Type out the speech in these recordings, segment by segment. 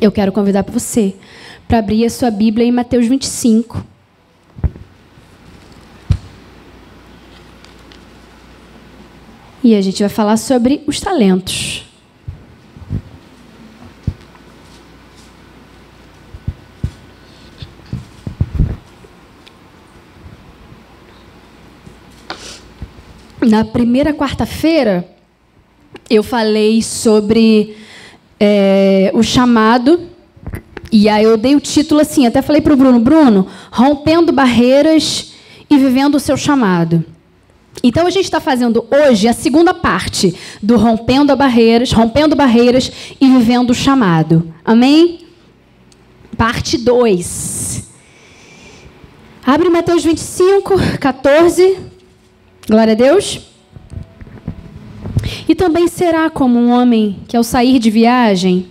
Eu quero convidar você para abrir a sua Bíblia em Mateus 25. E a gente vai falar sobre os talentos. Na primeira quarta-feira, eu falei sobre é, o chamado, e aí eu dei o título assim, até falei para o Bruno, Bruno, rompendo barreiras e vivendo o seu chamado. Então a gente está fazendo hoje a segunda parte do rompendo barreiras, rompendo barreiras e vivendo o chamado. Amém? Parte 2. Abre Mateus 25, 14. Glória a Deus. E também será como um homem que, ao sair de viagem,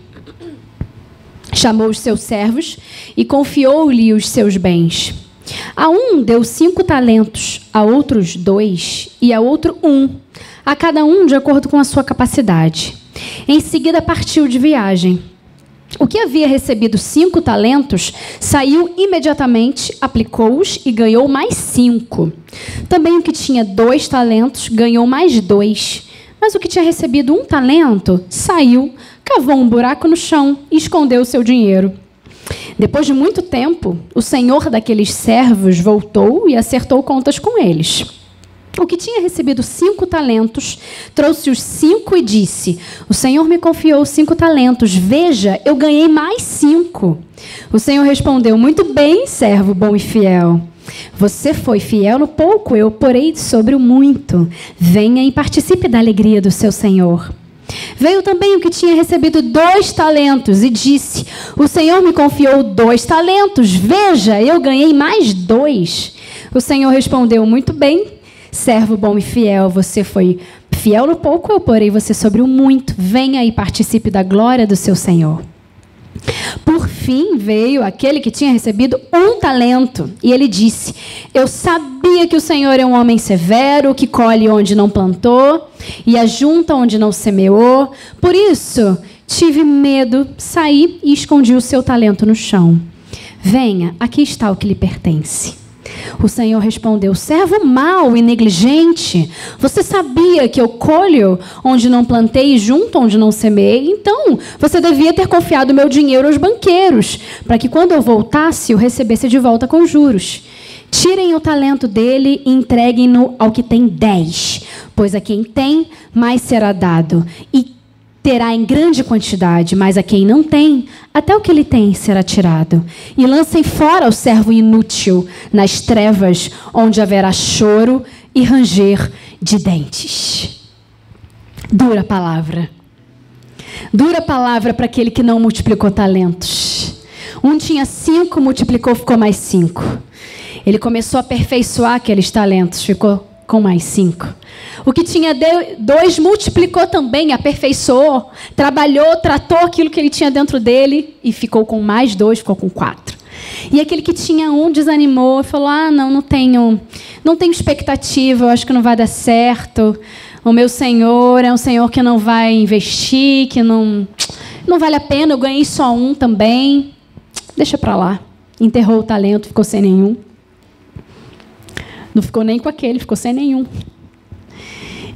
chamou os seus servos e confiou-lhe os seus bens. A um deu cinco talentos, a outros dois e a outro um, a cada um de acordo com a sua capacidade. Em seguida partiu de viagem. O que havia recebido cinco talentos saiu imediatamente, aplicou-os e ganhou mais cinco. Também o que tinha dois talentos ganhou mais dois. Mas o que tinha recebido um talento saiu, cavou um buraco no chão e escondeu o seu dinheiro. Depois de muito tempo, o senhor daqueles servos voltou e acertou contas com eles. O que tinha recebido cinco talentos trouxe os cinco e disse: O Senhor me confiou cinco talentos. Veja, eu ganhei mais cinco. O Senhor respondeu: Muito bem, servo bom e fiel. Você foi fiel no pouco, eu porei sobre o muito. Venha e participe da alegria do seu Senhor. Veio também o que tinha recebido dois talentos e disse: O Senhor me confiou dois talentos. Veja, eu ganhei mais dois. O Senhor respondeu: Muito bem, servo bom e fiel. Você foi fiel no pouco, eu porei você sobre o muito. Venha e participe da glória do seu Senhor. Por fim veio aquele que tinha recebido um talento, e ele disse: Eu sabia que o Senhor é um homem severo, que colhe onde não plantou e ajunta onde não semeou. Por isso, tive medo, saí e escondi o seu talento no chão. Venha, aqui está o que lhe pertence. O Senhor respondeu: Servo mau e negligente, você sabia que eu colho onde não plantei e junto onde não semeei? Então, você devia ter confiado meu dinheiro aos banqueiros, para que quando eu voltasse, eu recebesse de volta com juros. Tirem o talento dele e entreguem-no ao que tem dez, pois a quem tem, mais será dado. E terá em grande quantidade, mas a quem não tem, até o que ele tem será tirado. E lancem fora o servo inútil nas trevas, onde haverá choro e ranger de dentes. Dura palavra. Dura palavra para aquele que não multiplicou talentos. Um tinha cinco, multiplicou, ficou mais cinco. Ele começou a aperfeiçoar aqueles talentos, ficou com mais cinco. O que tinha dois multiplicou também, aperfeiçoou, trabalhou, tratou aquilo que ele tinha dentro dele e ficou com mais dois, ficou com quatro. E aquele que tinha um desanimou e falou: Ah, não, não tenho, não tenho expectativa, eu acho que não vai dar certo. O meu Senhor é um Senhor que não vai investir, que não, não vale a pena, eu ganhei só um também. Deixa para lá. Enterrou o talento, ficou sem nenhum. Não ficou nem com aquele, ficou sem nenhum.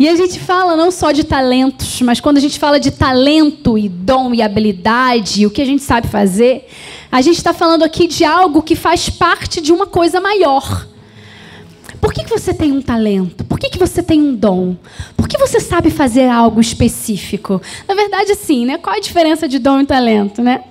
E a gente fala não só de talentos, mas quando a gente fala de talento e dom e habilidade, o que a gente sabe fazer, a gente está falando aqui de algo que faz parte de uma coisa maior. Por que, que você tem um talento? Por que, que você tem um dom? Por que você sabe fazer algo específico? Na verdade, assim, né? Qual a diferença de dom e talento, né?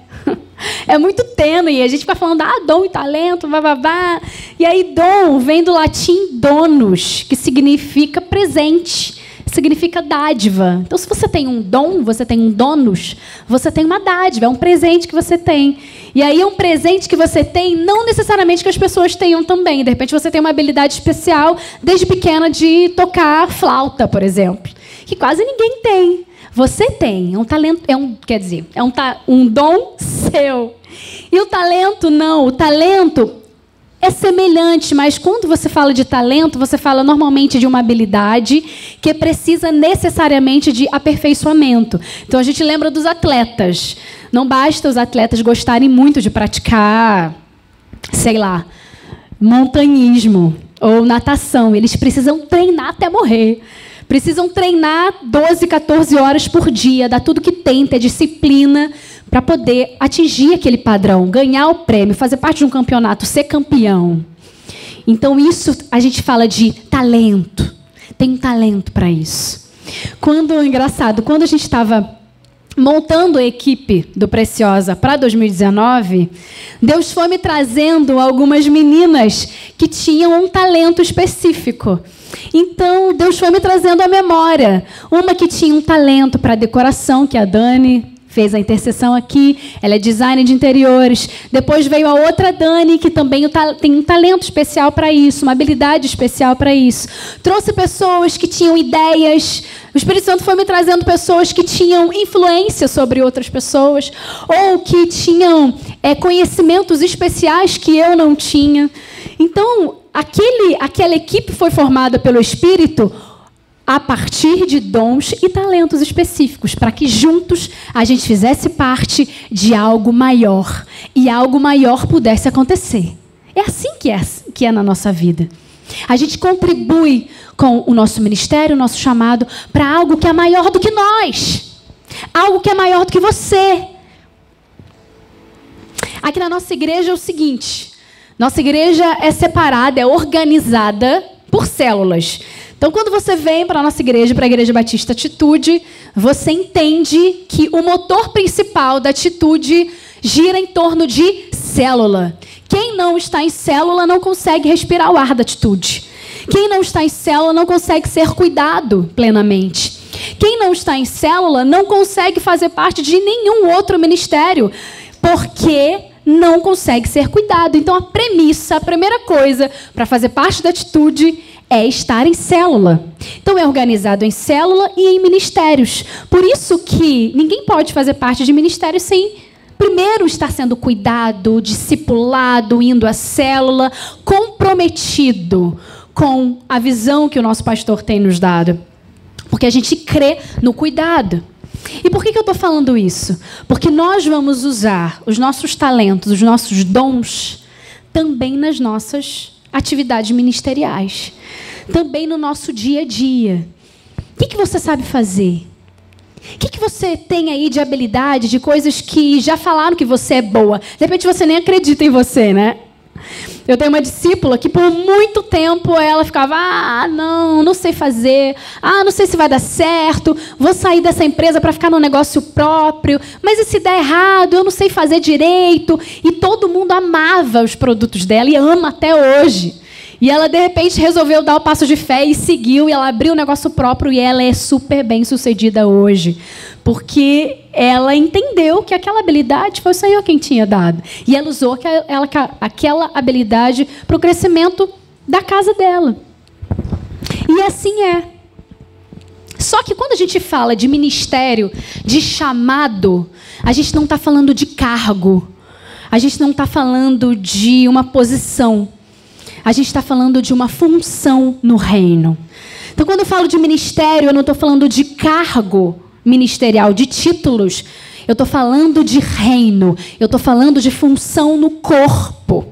É muito tênue. A gente vai falando, ah, dom e talento, babá. E aí, dom vem do latim donos, que significa presente, significa dádiva. Então, se você tem um dom, você tem um donos, você tem uma dádiva, é um presente que você tem. E aí, é um presente que você tem, não necessariamente que as pessoas tenham também. De repente, você tem uma habilidade especial, desde pequena, de tocar flauta, por exemplo, que quase ninguém tem. Você tem, é um talento, é um, quer dizer, é um, um dom seu. E o talento não, o talento é semelhante, mas quando você fala de talento, você fala normalmente de uma habilidade que precisa necessariamente de aperfeiçoamento. Então a gente lembra dos atletas. Não basta os atletas gostarem muito de praticar, sei lá, montanhismo ou natação. Eles precisam treinar até morrer. Precisam treinar 12, 14 horas por dia, dar tudo que tem, ter disciplina para poder atingir aquele padrão, ganhar o prêmio, fazer parte de um campeonato, ser campeão. Então, isso a gente fala de talento. Tem um talento para isso. Quando, engraçado, quando a gente estava montando a equipe do Preciosa para 2019, Deus foi me trazendo algumas meninas que tinham um talento específico. Então, Deus foi me trazendo a memória. Uma que tinha um talento para decoração, que é a Dani, fez a intercessão aqui, ela é designer de interiores. Depois veio a outra Dani, que também tem um talento especial para isso, uma habilidade especial para isso. Trouxe pessoas que tinham ideias. O Espírito Santo foi me trazendo pessoas que tinham influência sobre outras pessoas, ou que tinham é, conhecimentos especiais que eu não tinha. Então, aquele, aquela equipe foi formada pelo Espírito a partir de dons e talentos específicos, para que juntos a gente fizesse parte de algo maior e algo maior pudesse acontecer. É assim que é, que é na nossa vida. A gente contribui com o nosso ministério, o nosso chamado, para algo que é maior do que nós, algo que é maior do que você. Aqui na nossa igreja é o seguinte: nossa igreja é separada, é organizada por células. Então, quando você vem para a nossa igreja, para a Igreja Batista Atitude, você entende que o motor principal da atitude gira em torno de célula. Quem não está em célula não consegue respirar o ar da atitude. Quem não está em célula não consegue ser cuidado plenamente. Quem não está em célula não consegue fazer parte de nenhum outro ministério, porque não consegue ser cuidado. Então, a premissa, a primeira coisa para fazer parte da atitude é estar em célula. Então é organizado em célula e em ministérios. Por isso que ninguém pode fazer parte de ministério sem primeiro estar sendo cuidado, discipulado, indo à célula, comprometido com a visão que o nosso pastor tem nos dado. Porque a gente crê no cuidado. E por que, que eu estou falando isso? Porque nós vamos usar os nossos talentos, os nossos dons, também nas nossas atividades ministeriais, também no nosso dia a dia. O que, que você sabe fazer? O que, que você tem aí de habilidade, de coisas que já falaram que você é boa? De repente você nem acredita em você, né? Eu tenho uma discípula que por muito tempo ela ficava: ah, não, não sei fazer, ah, não sei se vai dar certo, vou sair dessa empresa para ficar no negócio próprio, mas e se der errado, eu não sei fazer direito. E todo mundo amava os produtos dela e ama até hoje. E ela, de repente, resolveu dar o passo de fé e seguiu, e ela abriu o negócio próprio, e ela é super bem sucedida hoje. Porque ela entendeu que aquela habilidade foi o Senhor quem tinha dado. E ela usou aquela, habilidade para o crescimento da casa dela. E assim é. Só que quando a gente fala de ministério, de chamado, a gente não está falando de cargo. A gente não está falando de uma posição. A gente está falando de uma função no reino. Então, quando eu falo de ministério, eu não estou falando de cargo ministerial, de títulos. Eu estou falando de reino. Eu estou falando de função no corpo.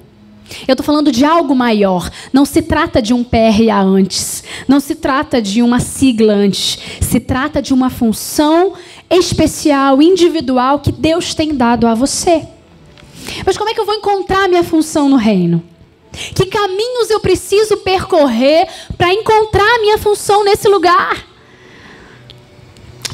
Eu estou falando de algo maior. Não se trata de um PRA antes. Não se trata de uma sigla antes. Se trata de uma função especial, individual, que Deus tem dado a você. Mas como é que eu vou encontrar minha função no reino? Que caminhos eu preciso percorrer para encontrar minha função nesse lugar?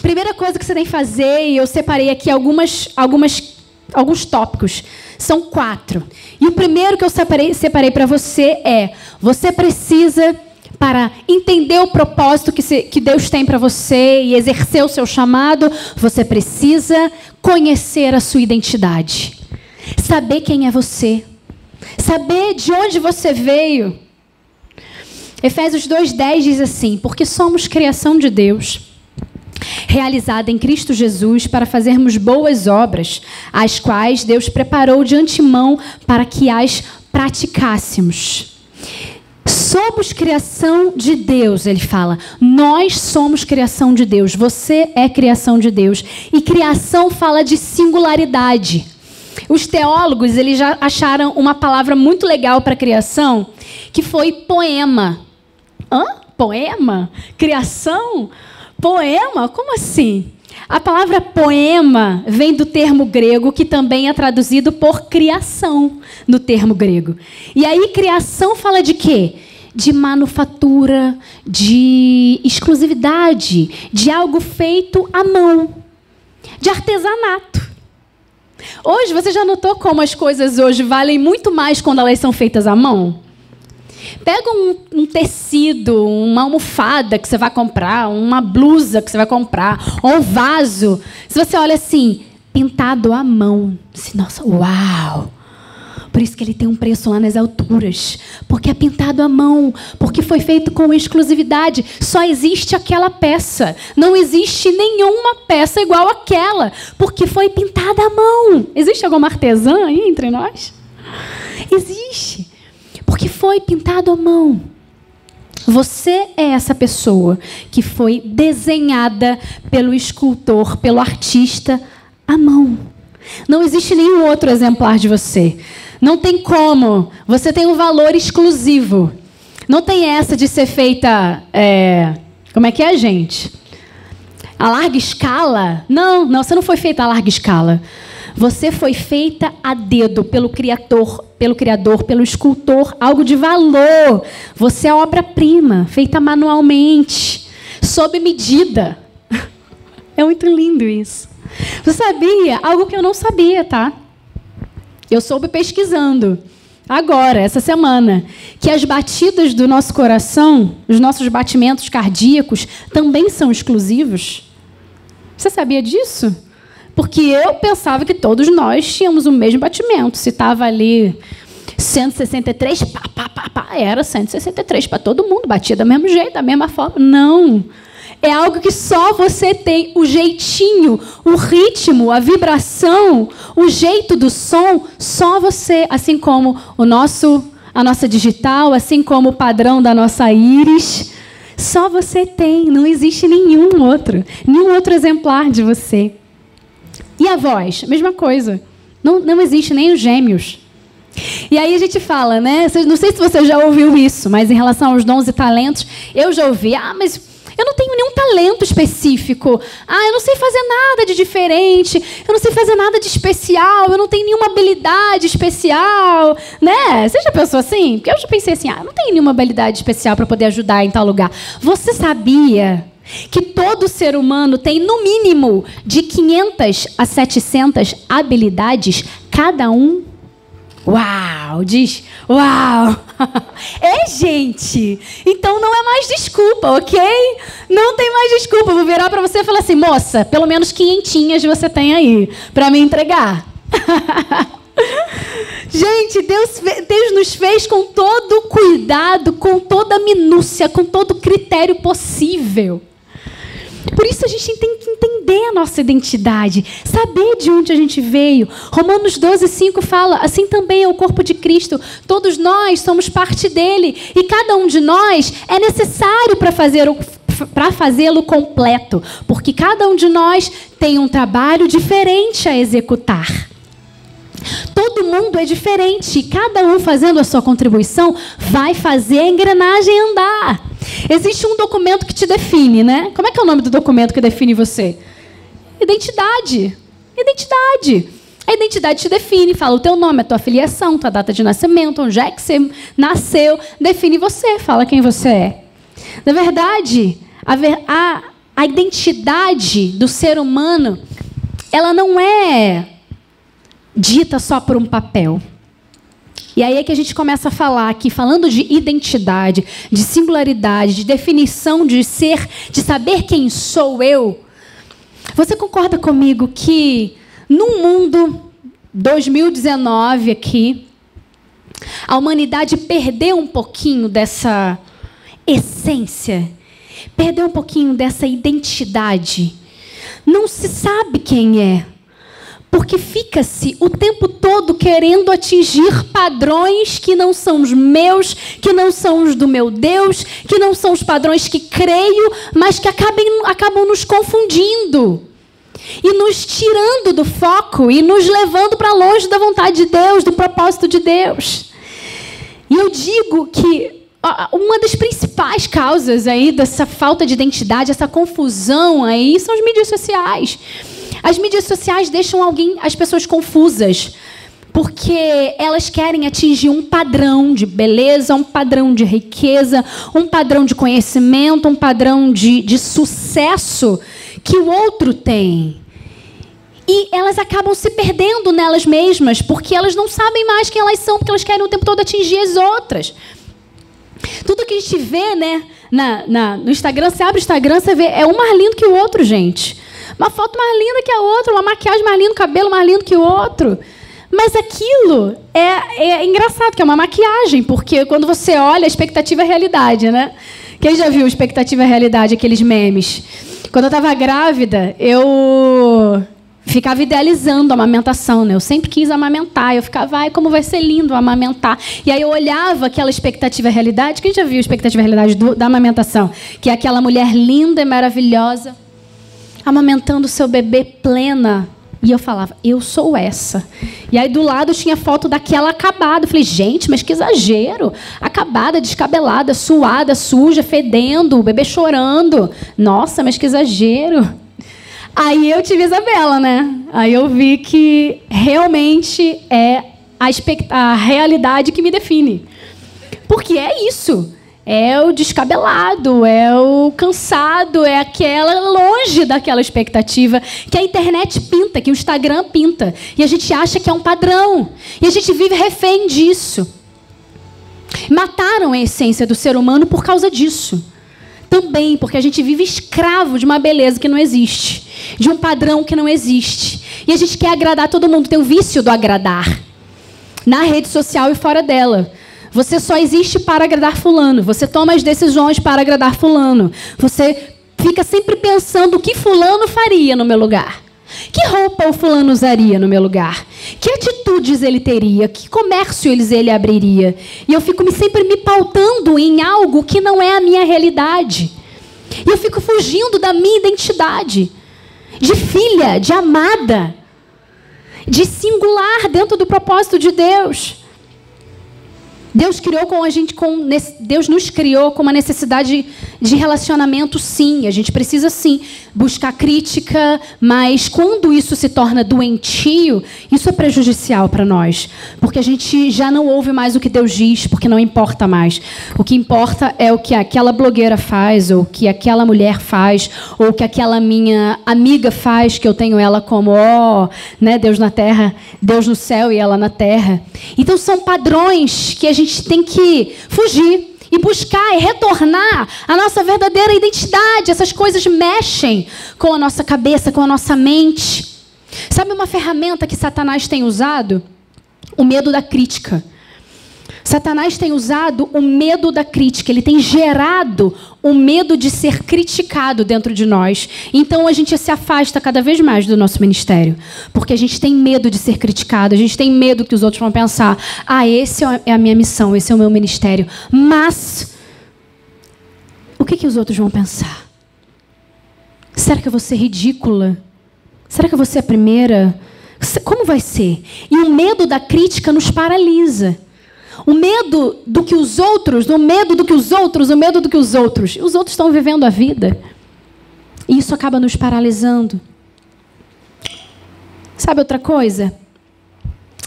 Primeira coisa que você tem que fazer, e eu separei aqui algumas, algumas, alguns tópicos, são quatro. E o primeiro que eu separei, separei para você é: você precisa, para entender o propósito que, se, que Deus tem para você e exercer o seu chamado, você precisa conhecer a sua identidade, saber quem é você saber de onde você veio. Efésios 2,10 diz assim: Porque somos criação de Deus, realizada em Cristo Jesus para fazermos boas obras, as quais Deus preparou de antemão para que as praticássemos. Somos criação de Deus, ele fala. Nós somos criação de Deus. Você é criação de Deus. E criação fala de singularidade. Os teólogos eles já acharam uma palavra muito legal para criação, que foi poema. Hã? Poema? Criação? Poema? Como assim? A palavra poema vem do termo grego, que também é traduzido por criação no termo grego. E aí, criação fala de quê? De manufatura, de exclusividade, de algo feito à mão, de artesanato. Hoje, você já notou como as coisas hoje valem muito mais quando elas são feitas à mão? Pega um, um, tecido, uma almofada que você vai comprar, uma blusa que você vai comprar, ou um vaso. Se você olha assim, pintado à mão, assim, nossa, uau! Por isso que ele tem um preço lá nas alturas. Porque é pintado à mão. Porque foi feito com exclusividade. Só existe aquela peça. Não existe nenhuma peça igual àquela. Porque foi pintada à mão. Existe alguma artesã aí entre nós? Existe. Porque foi pintado à mão. Você é essa pessoa que foi desenhada pelo escultor, pelo artista à mão. Não existe nenhum outro exemplar de você. Não tem como. Você tem um valor exclusivo. Não tem essa de ser feita. É... Como é que é, gente? A larga escala? Não, não, você não foi feita a larga escala. Você foi feita a dedo pelo criador, pelo criador, pelo escultor, algo de valor. Você é obra-prima, feita manualmente, sob medida. É muito lindo isso. Você sabia algo que eu não sabia, tá? Eu soube pesquisando agora, essa semana, que as batidas do nosso coração, os nossos batimentos cardíacos, também são exclusivos. Você sabia disso? Porque eu pensava que todos nós tínhamos o mesmo batimento. Se estava ali 163, pá, pá, pá, pá, era 163 para todo mundo, batia do mesmo jeito, da mesma forma. Não. É algo que só você tem o jeitinho, o ritmo, a vibração, o jeito do som, só você, assim como o nosso a nossa digital, assim como o padrão da nossa íris, só você tem, não existe nenhum outro, nenhum outro exemplar de você. E a voz? Mesma coisa. Não, não existe nem os gêmeos. E aí a gente fala, né? Não sei se você já ouviu isso, mas em relação aos dons e talentos, eu já ouvi. Ah, mas eu não tenho nenhum talento específico. Ah, eu não sei fazer nada de diferente. Eu não sei fazer nada de especial. Eu não tenho nenhuma habilidade especial. Né? Você já pensou assim? Porque eu já pensei assim: ah, eu não tenho nenhuma habilidade especial para poder ajudar em tal lugar. Você sabia que todo ser humano tem no mínimo de 500 a 700 habilidades cada um? Uau, diz, uau. É, gente. Então não é mais desculpa, ok? Não tem mais desculpa. Vou virar para você e falar assim, moça, pelo menos quinhentinhas você tem aí para me entregar. Gente, Deus, Deus nos fez com todo cuidado, com toda minúcia, com todo critério possível. Por isso a gente tem que entender a nossa identidade, saber de onde a gente veio. Romanos 12, 5 fala: assim também é o corpo de Cristo. Todos nós somos parte dele. E cada um de nós é necessário para fazer o para fazê-lo completo, porque cada um de nós tem um trabalho diferente a executar. Todo mundo é diferente, cada um fazendo a sua contribuição vai fazer a engrenagem andar. Existe um documento que te define, né? Como é que é o nome do documento que define você? Identidade. Identidade. A identidade te define, fala o teu nome, a tua filiação, tua data de nascimento, onde é que você nasceu, define você, fala quem você é. Na verdade, a, a, a identidade do ser humano, ela não é dita só por um papel. E aí é que a gente começa a falar aqui, falando de identidade, de singularidade, de definição de ser, de saber quem sou eu. Você concorda comigo que no mundo 2019 aqui, a humanidade perdeu um pouquinho dessa essência, perdeu um pouquinho dessa identidade. Não se sabe quem é. Porque fica-se o tempo todo querendo atingir padrões que não são os meus, que não são os do meu Deus, que não são os padrões que creio, mas que acabem, acabam nos confundindo e nos tirando do foco e nos levando para longe da vontade de Deus, do propósito de Deus. E eu digo que uma das principais causas aí dessa falta de identidade, essa confusão aí, são as mídias sociais. As mídias sociais deixam alguém, as pessoas confusas, porque elas querem atingir um padrão de beleza, um padrão de riqueza, um padrão de conhecimento, um padrão de, de sucesso que o outro tem. E elas acabam se perdendo nelas mesmas, porque elas não sabem mais quem elas são, porque elas querem o tempo todo atingir as outras. Tudo que a gente vê né, na, na, no Instagram, você abre o Instagram, você vê, é um mais lindo que o outro, gente. Uma foto mais linda que a outra, uma maquiagem mais linda, um cabelo mais lindo que o outro. Mas aquilo é, é engraçado, que é uma maquiagem, porque quando você olha, a expectativa é realidade, né? Quem já viu expectativa é realidade, aqueles memes? Quando eu estava grávida, eu ficava idealizando a amamentação, né? Eu sempre quis amamentar. Eu ficava, ai, como vai ser lindo amamentar. E aí eu olhava aquela expectativa realidade. Quem já viu a expectativa realidade do, da amamentação? Que é aquela mulher linda e maravilhosa, amamentando seu bebê plena. E eu falava, eu sou essa. E aí do lado tinha foto daquela acabada. Eu falei, gente, mas que exagero. Acabada, descabelada, suada, suja, fedendo, o bebê chorando. Nossa, mas que exagero. Aí eu tive Isabela, né? Aí eu vi que realmente é a, a realidade que me define. Porque é isso. É o descabelado, é o cansado, é aquela longe daquela expectativa que a internet pinta, que o Instagram pinta. E a gente acha que é um padrão. E a gente vive refém disso. Mataram a essência do ser humano por causa disso. Também porque a gente vive escravo de uma beleza que não existe de um padrão que não existe. E a gente quer agradar todo mundo, tem o vício do agradar. Na rede social e fora dela. Você só existe para agradar fulano. Você toma as decisões para agradar fulano. Você fica sempre pensando o que fulano faria no meu lugar. Que roupa o fulano usaria no meu lugar? Que atitudes ele teria? Que comércio ele abriria? E eu fico sempre me pautando em algo que não é a minha realidade. E eu fico fugindo da minha identidade de filha, de amada, de singular dentro do propósito de Deus. Deus criou com a gente com Deus nos criou com uma necessidade de relacionamento, sim. A gente precisa sim buscar crítica, mas quando isso se torna doentio, isso é prejudicial para nós, porque a gente já não ouve mais o que Deus diz, porque não importa mais. O que importa é o que aquela blogueira faz, ou o que aquela mulher faz, ou o que aquela minha amiga faz, que eu tenho ela como, ó, oh, né, Deus na terra, Deus no céu e ela na terra. Então são padrões que a gente gente tem que fugir e buscar e retornar à nossa verdadeira identidade. Essas coisas mexem com a nossa cabeça, com a nossa mente. Sabe uma ferramenta que Satanás tem usado? O medo da crítica. Satanás tem usado o medo da crítica, ele tem gerado o medo de ser criticado dentro de nós. Então a gente se afasta cada vez mais do nosso ministério, porque a gente tem medo de ser criticado, a gente tem medo que os outros vão pensar: ah, esse é a minha missão, esse é o meu ministério. Mas o que, que os outros vão pensar? Será que eu vou ser ridícula? Será que eu vou ser a primeira? Como vai ser? E o medo da crítica nos paralisa. O medo do que os outros, o medo do que os outros, o medo do que os outros. Os outros estão vivendo a vida. E isso acaba nos paralisando. Sabe outra coisa?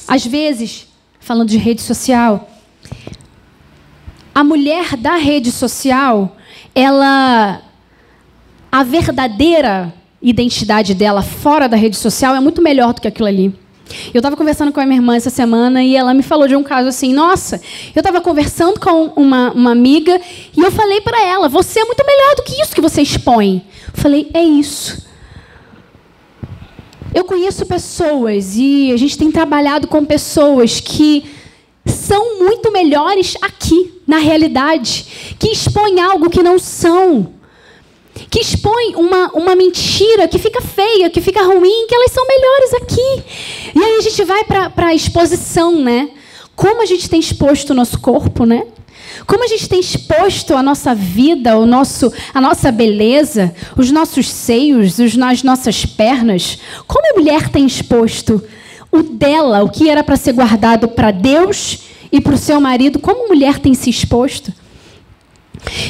Às vezes, falando de rede social, a mulher da rede social, ela a verdadeira identidade dela fora da rede social é muito melhor do que aquilo ali. Eu estava conversando com a minha irmã essa semana e ela me falou de um caso assim: nossa, eu estava conversando com uma, uma amiga e eu falei para ela: você é muito melhor do que isso que você expõe. Eu falei: é isso. Eu conheço pessoas e a gente tem trabalhado com pessoas que são muito melhores aqui, na realidade, que expõem algo que não são. Que expõem uma, uma mentira que fica feia, que fica ruim, que elas são melhores aqui. E aí a gente vai para a exposição, né? Como a gente tem exposto o nosso corpo, né? Como a gente tem exposto a nossa vida, o nosso, a nossa beleza, os nossos seios, os, as nossas pernas. Como a mulher tem exposto o dela, o que era para ser guardado para Deus e para o seu marido, como a mulher tem se exposto.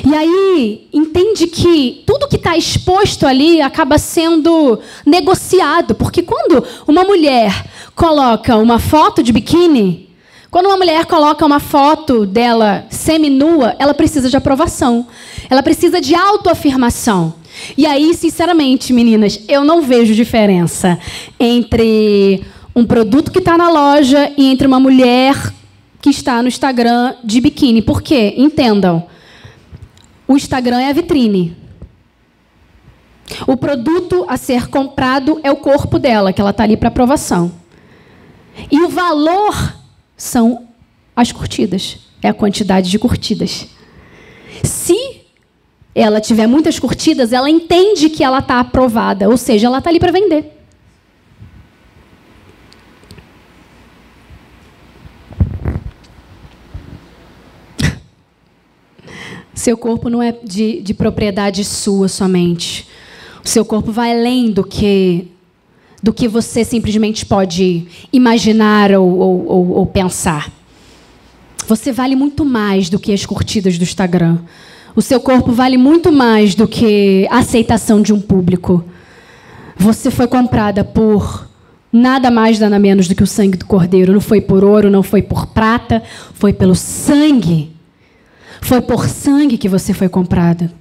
E aí, entende que tudo que está exposto ali acaba sendo negociado, porque quando uma mulher coloca uma foto de biquíni, quando uma mulher coloca uma foto dela seminua, ela precisa de aprovação. Ela precisa de autoafirmação. E aí, sinceramente, meninas, eu não vejo diferença entre um produto que está na loja e entre uma mulher que está no Instagram de biquíni. Por quê? Entendam. O Instagram é a vitrine. O produto a ser comprado é o corpo dela, que ela está ali para aprovação. E o valor são as curtidas, é a quantidade de curtidas. Se ela tiver muitas curtidas, ela entende que ela está aprovada, ou seja, ela está ali para vender. Seu corpo não é de, de propriedade sua somente. O seu corpo vai além do que do que você simplesmente pode imaginar ou, ou, ou, pensar. Você vale muito mais do que as curtidas do Instagram. O seu corpo vale muito mais do que a aceitação de um público. Você foi comprada por nada mais, nada menos do que o sangue do Cordeiro. Não foi por ouro, não foi por prata, foi pelo sangue. Foi por sangue que você foi comprada.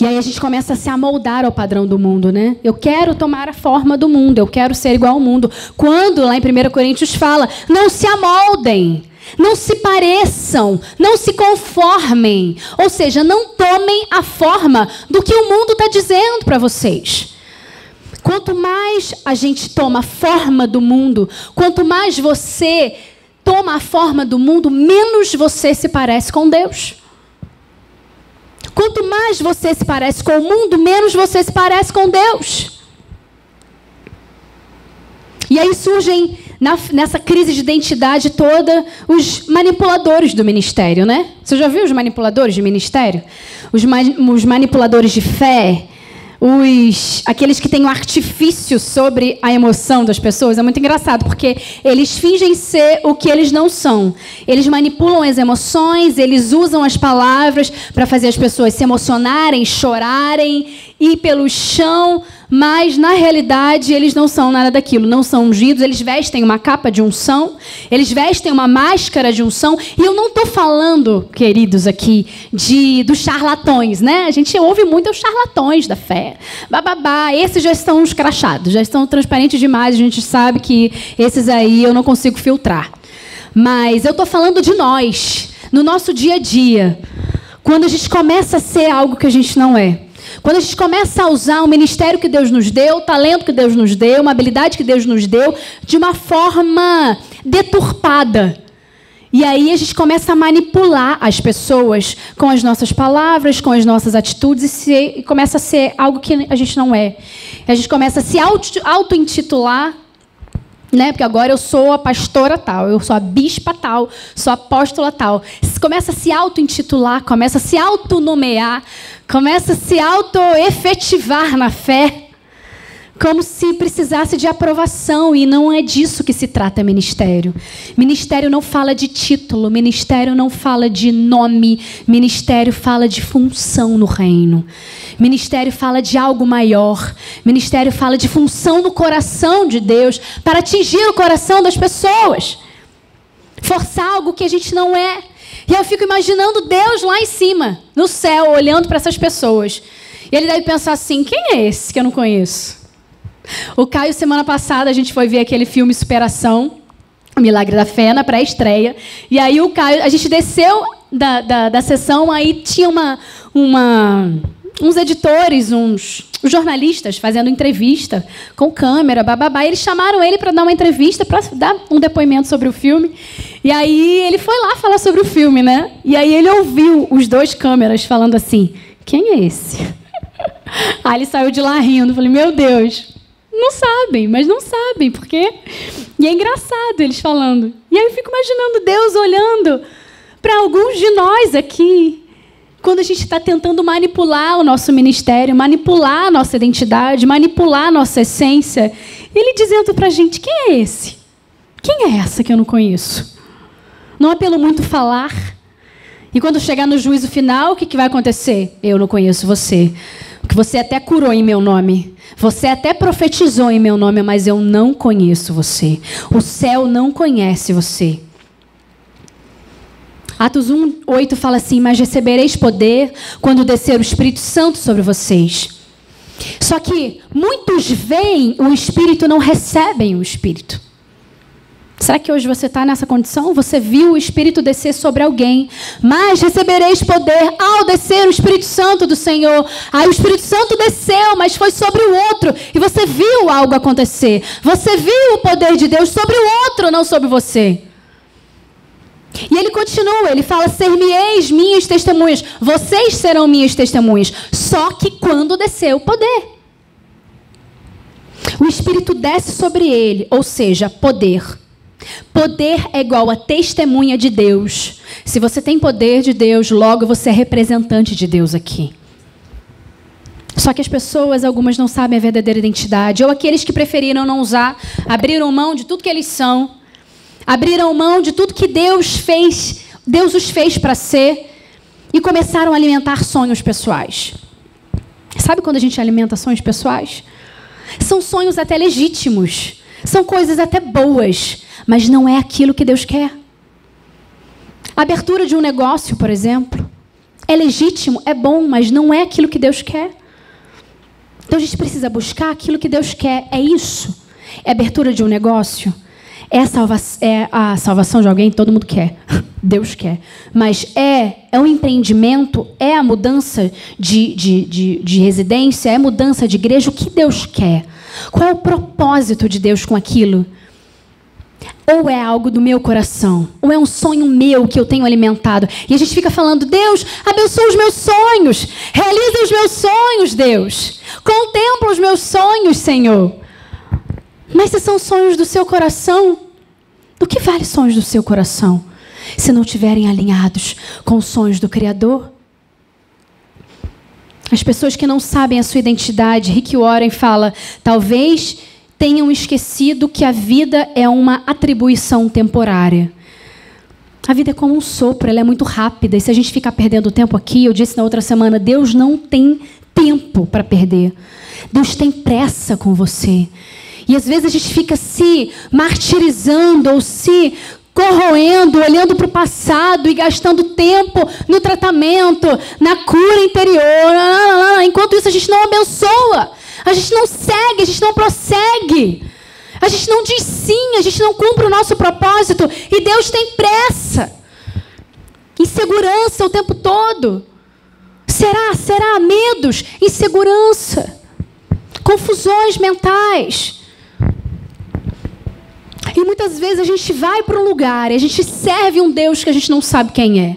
E aí a gente começa a se amoldar ao padrão do mundo, né? Eu quero tomar a forma do mundo, eu quero ser igual ao mundo. Quando lá em 1 Coríntios fala, não se amoldem, não se pareçam, não se conformem. Ou seja, não tomem a forma do que o mundo está dizendo para vocês. Quanto mais a gente toma forma do mundo, quanto mais você toma a forma do mundo, menos você se parece com Deus. Quanto mais você se parece com o mundo, menos você se parece com Deus. E aí surgem, na, nessa crise de identidade toda, os manipuladores do ministério, né? Você já viu os manipuladores de ministério? Os, ma os manipuladores de fé, os aqueles que têm um artifício sobre a emoção das pessoas é muito engraçado porque eles fingem ser o que eles não são. Eles manipulam as emoções, eles usam as palavras para fazer as pessoas se emocionarem, chorarem, ir pelo chão mas na realidade eles não são nada daquilo, não são ungidos, eles vestem uma capa de unção, eles vestem uma máscara de unção, e eu não estou falando, queridos, aqui, de dos charlatões, né? A gente ouve muito os charlatões da fé. Bababá, esses já estão escrachados, já estão transparentes demais, a gente sabe que esses aí eu não consigo filtrar. Mas eu estou falando de nós, no nosso dia a dia, quando a gente começa a ser algo que a gente não é. Quando a gente começa a usar o ministério que Deus nos deu, o talento que Deus nos deu, uma habilidade que Deus nos deu, de uma forma deturpada. E aí a gente começa a manipular as pessoas com as nossas palavras, com as nossas atitudes, e, e começa a ser algo que a gente não é. A gente começa a se auto-intitular né? Porque agora eu sou a pastora tal, eu sou a bispa tal, sou a apóstola tal. Começa a se auto-intitular, começa a se auto-nomear, começa a se auto-efetivar na fé, como se precisasse de aprovação, e não é disso que se trata ministério. Ministério não fala de título, ministério não fala de nome, ministério fala de função no reino. Ministério fala de algo maior. Ministério fala de função no coração de Deus para atingir o coração das pessoas. Forçar algo que a gente não é. E eu fico imaginando Deus lá em cima, no céu, olhando para essas pessoas. E ele deve pensar assim: quem é esse que eu não conheço? O Caio, semana passada, a gente foi ver aquele filme Superação, Milagre da Fé, na pré-estreia. E aí o Caio, a gente desceu da, da, da sessão, aí tinha uma, uma, uns editores, uns, uns jornalistas fazendo entrevista com câmera, bababá. Eles chamaram ele para dar uma entrevista, para dar um depoimento sobre o filme. E aí ele foi lá falar sobre o filme, né? E aí ele ouviu os dois câmeras falando assim: quem é esse? Aí ele saiu de lá rindo. Falei, meu Deus, não sabem, mas não sabem, por quê? E é engraçado eles falando. E aí eu fico imaginando Deus olhando para alguns de nós aqui, quando a gente está tentando manipular o nosso ministério, manipular a nossa identidade, manipular a nossa essência, ele dizendo para a gente: quem é esse? Quem é essa que eu não conheço? Não é pelo muito falar. E quando chegar no juízo final, o que, que vai acontecer? Eu não conheço você. Porque você até curou em meu nome. Você até profetizou em meu nome, mas eu não conheço você. O céu não conhece você. Atos 1, 8 fala assim: Mas recebereis poder quando descer o Espírito Santo sobre vocês. Só que muitos veem o Espírito, não recebem o Espírito. Será que hoje você está nessa condição? Você viu o Espírito descer sobre alguém, mas recebereis poder ao descer o Espírito Santo do Senhor. Aí o Espírito Santo desceu, mas foi sobre o outro, e você viu algo acontecer. Você viu o poder de Deus sobre o outro, não sobre você. E ele continua, ele fala: Ser-me-eis minhas testemunhas, vocês serão minhas testemunhas. Só que quando descer o poder. O Espírito desce sobre ele, ou seja, poder. Poder é igual a testemunha de Deus. Se você tem poder de Deus, logo você é representante de Deus aqui. Só que as pessoas, algumas não sabem a verdadeira identidade, ou aqueles que preferiram não usar, abriram mão de tudo que eles são, abriram mão de tudo que Deus fez, Deus os fez para ser, e começaram a alimentar sonhos pessoais. Sabe quando a gente alimenta sonhos pessoais? São sonhos até legítimos, são coisas até boas, mas não é aquilo que Deus quer. A abertura de um negócio, por exemplo, é legítimo, é bom, mas não é aquilo que Deus quer. Então a gente precisa buscar aquilo que Deus quer. É isso. É abertura de um negócio. É a, salva é a salvação de alguém, todo mundo quer. Deus quer. Mas é, é um empreendimento, é a mudança de, de, de, de residência, é mudança de igreja. O que Deus quer? Qual é o propósito de Deus com aquilo? Ou é algo do meu coração, ou é um sonho meu que eu tenho alimentado. E a gente fica falando: Deus, abençoa os meus sonhos, realiza os meus sonhos, Deus. Contempla os meus sonhos, Senhor. Mas se são sonhos do seu coração, do que vale sonhos do seu coração? Se não estiverem alinhados com os sonhos do Criador? As pessoas que não sabem a sua identidade, Rick Warren fala: talvez tenham esquecido que a vida é uma atribuição temporária. A vida é como um sopro, ela é muito rápida. E se a gente ficar perdendo tempo aqui, eu disse na outra semana, Deus não tem tempo para perder. Deus tem pressa com você. E às vezes a gente fica se martirizando ou se corroendo, olhando para o passado e gastando tempo no tratamento, na cura interior. Enquanto isso a gente não abençoa. A gente não segue, a gente não prossegue. A gente não diz sim, a gente não cumpre o nosso propósito. E Deus tem pressa. Insegurança o tempo todo. Será? Será? Medos, insegurança, confusões mentais. E muitas vezes a gente vai para um lugar e a gente serve um Deus que a gente não sabe quem é.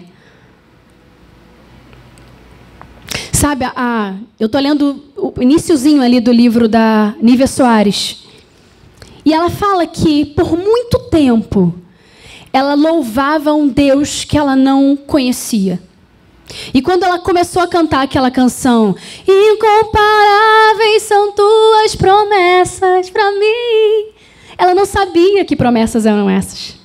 Sabe, a, a eu estou lendo o iníciozinho ali do livro da Nívia Soares. E ela fala que, por muito tempo, ela louvava um Deus que ela não conhecia. E quando ela começou a cantar aquela canção, Incomparáveis são tuas promessas para mim, ela não sabia que promessas eram essas.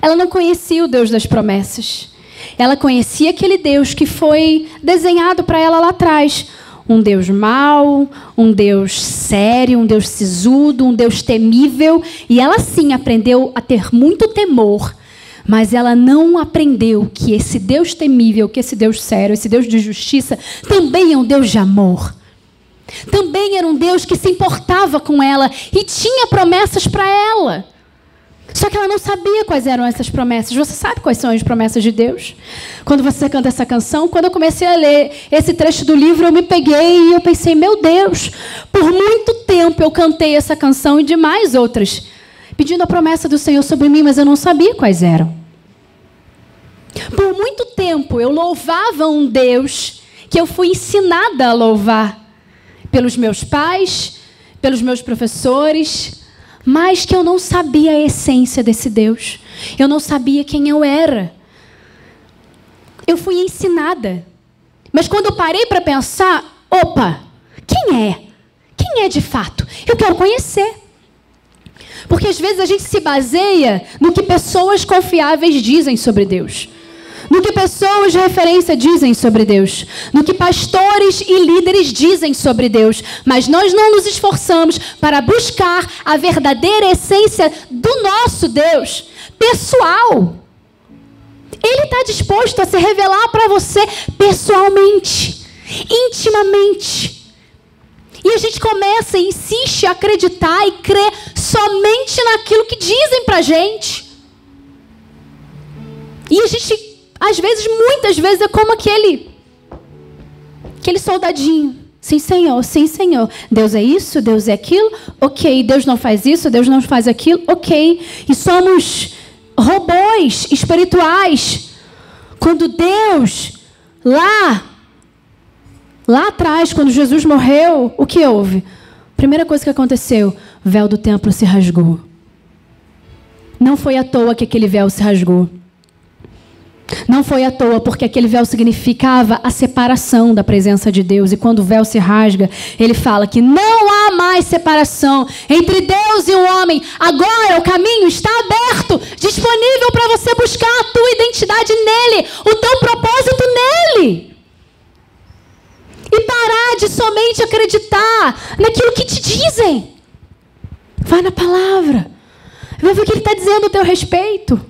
Ela não conhecia o Deus das promessas. Ela conhecia aquele Deus que foi desenhado para ela lá atrás. Um Deus mau, um Deus sério, um Deus sisudo, um Deus temível. E ela sim aprendeu a ter muito temor. Mas ela não aprendeu que esse Deus temível, que esse Deus sério, esse Deus de justiça, também é um Deus de amor. Também era um Deus que se importava com ela e tinha promessas para ela. Só que ela não sabia quais eram essas promessas. Você sabe quais são as promessas de Deus? Quando você canta essa canção, quando eu comecei a ler esse trecho do livro, eu me peguei e eu pensei, meu Deus, por muito tempo eu cantei essa canção e demais outras, pedindo a promessa do Senhor sobre mim, mas eu não sabia quais eram. Por muito tempo eu louvava um Deus que eu fui ensinada a louvar pelos meus pais, pelos meus professores, mas que eu não sabia a essência desse Deus. Eu não sabia quem eu era. Eu fui ensinada. Mas quando eu parei para pensar, opa, quem é? Quem é de fato? Eu quero conhecer. Porque às vezes a gente se baseia no que pessoas confiáveis dizem sobre Deus no que pessoas de referência dizem sobre Deus, no que pastores e líderes dizem sobre Deus, mas nós não nos esforçamos para buscar a verdadeira essência do nosso Deus, pessoal. Ele está disposto a se revelar para você pessoalmente, intimamente. E a gente começa e insiste a acreditar e crer somente naquilo que dizem para gente. E a gente às vezes, muitas vezes, é como aquele, aquele soldadinho. Sim, Senhor, sim, Senhor. Deus é isso, Deus é aquilo. Ok, Deus não faz isso, Deus não faz aquilo. Ok. E somos robôs espirituais. Quando Deus, lá, lá atrás, quando Jesus morreu, o que houve? Primeira coisa que aconteceu: o véu do templo se rasgou. Não foi à toa que aquele véu se rasgou. Não foi à toa, porque aquele véu significava a separação da presença de Deus. E quando o véu se rasga, ele fala que não há mais separação entre Deus e o homem. Agora o caminho está aberto, disponível para você buscar a tua identidade nele, o teu propósito nele. E parar de somente acreditar naquilo que te dizem. Vai na palavra. Vai ver o que ele está dizendo a teu respeito.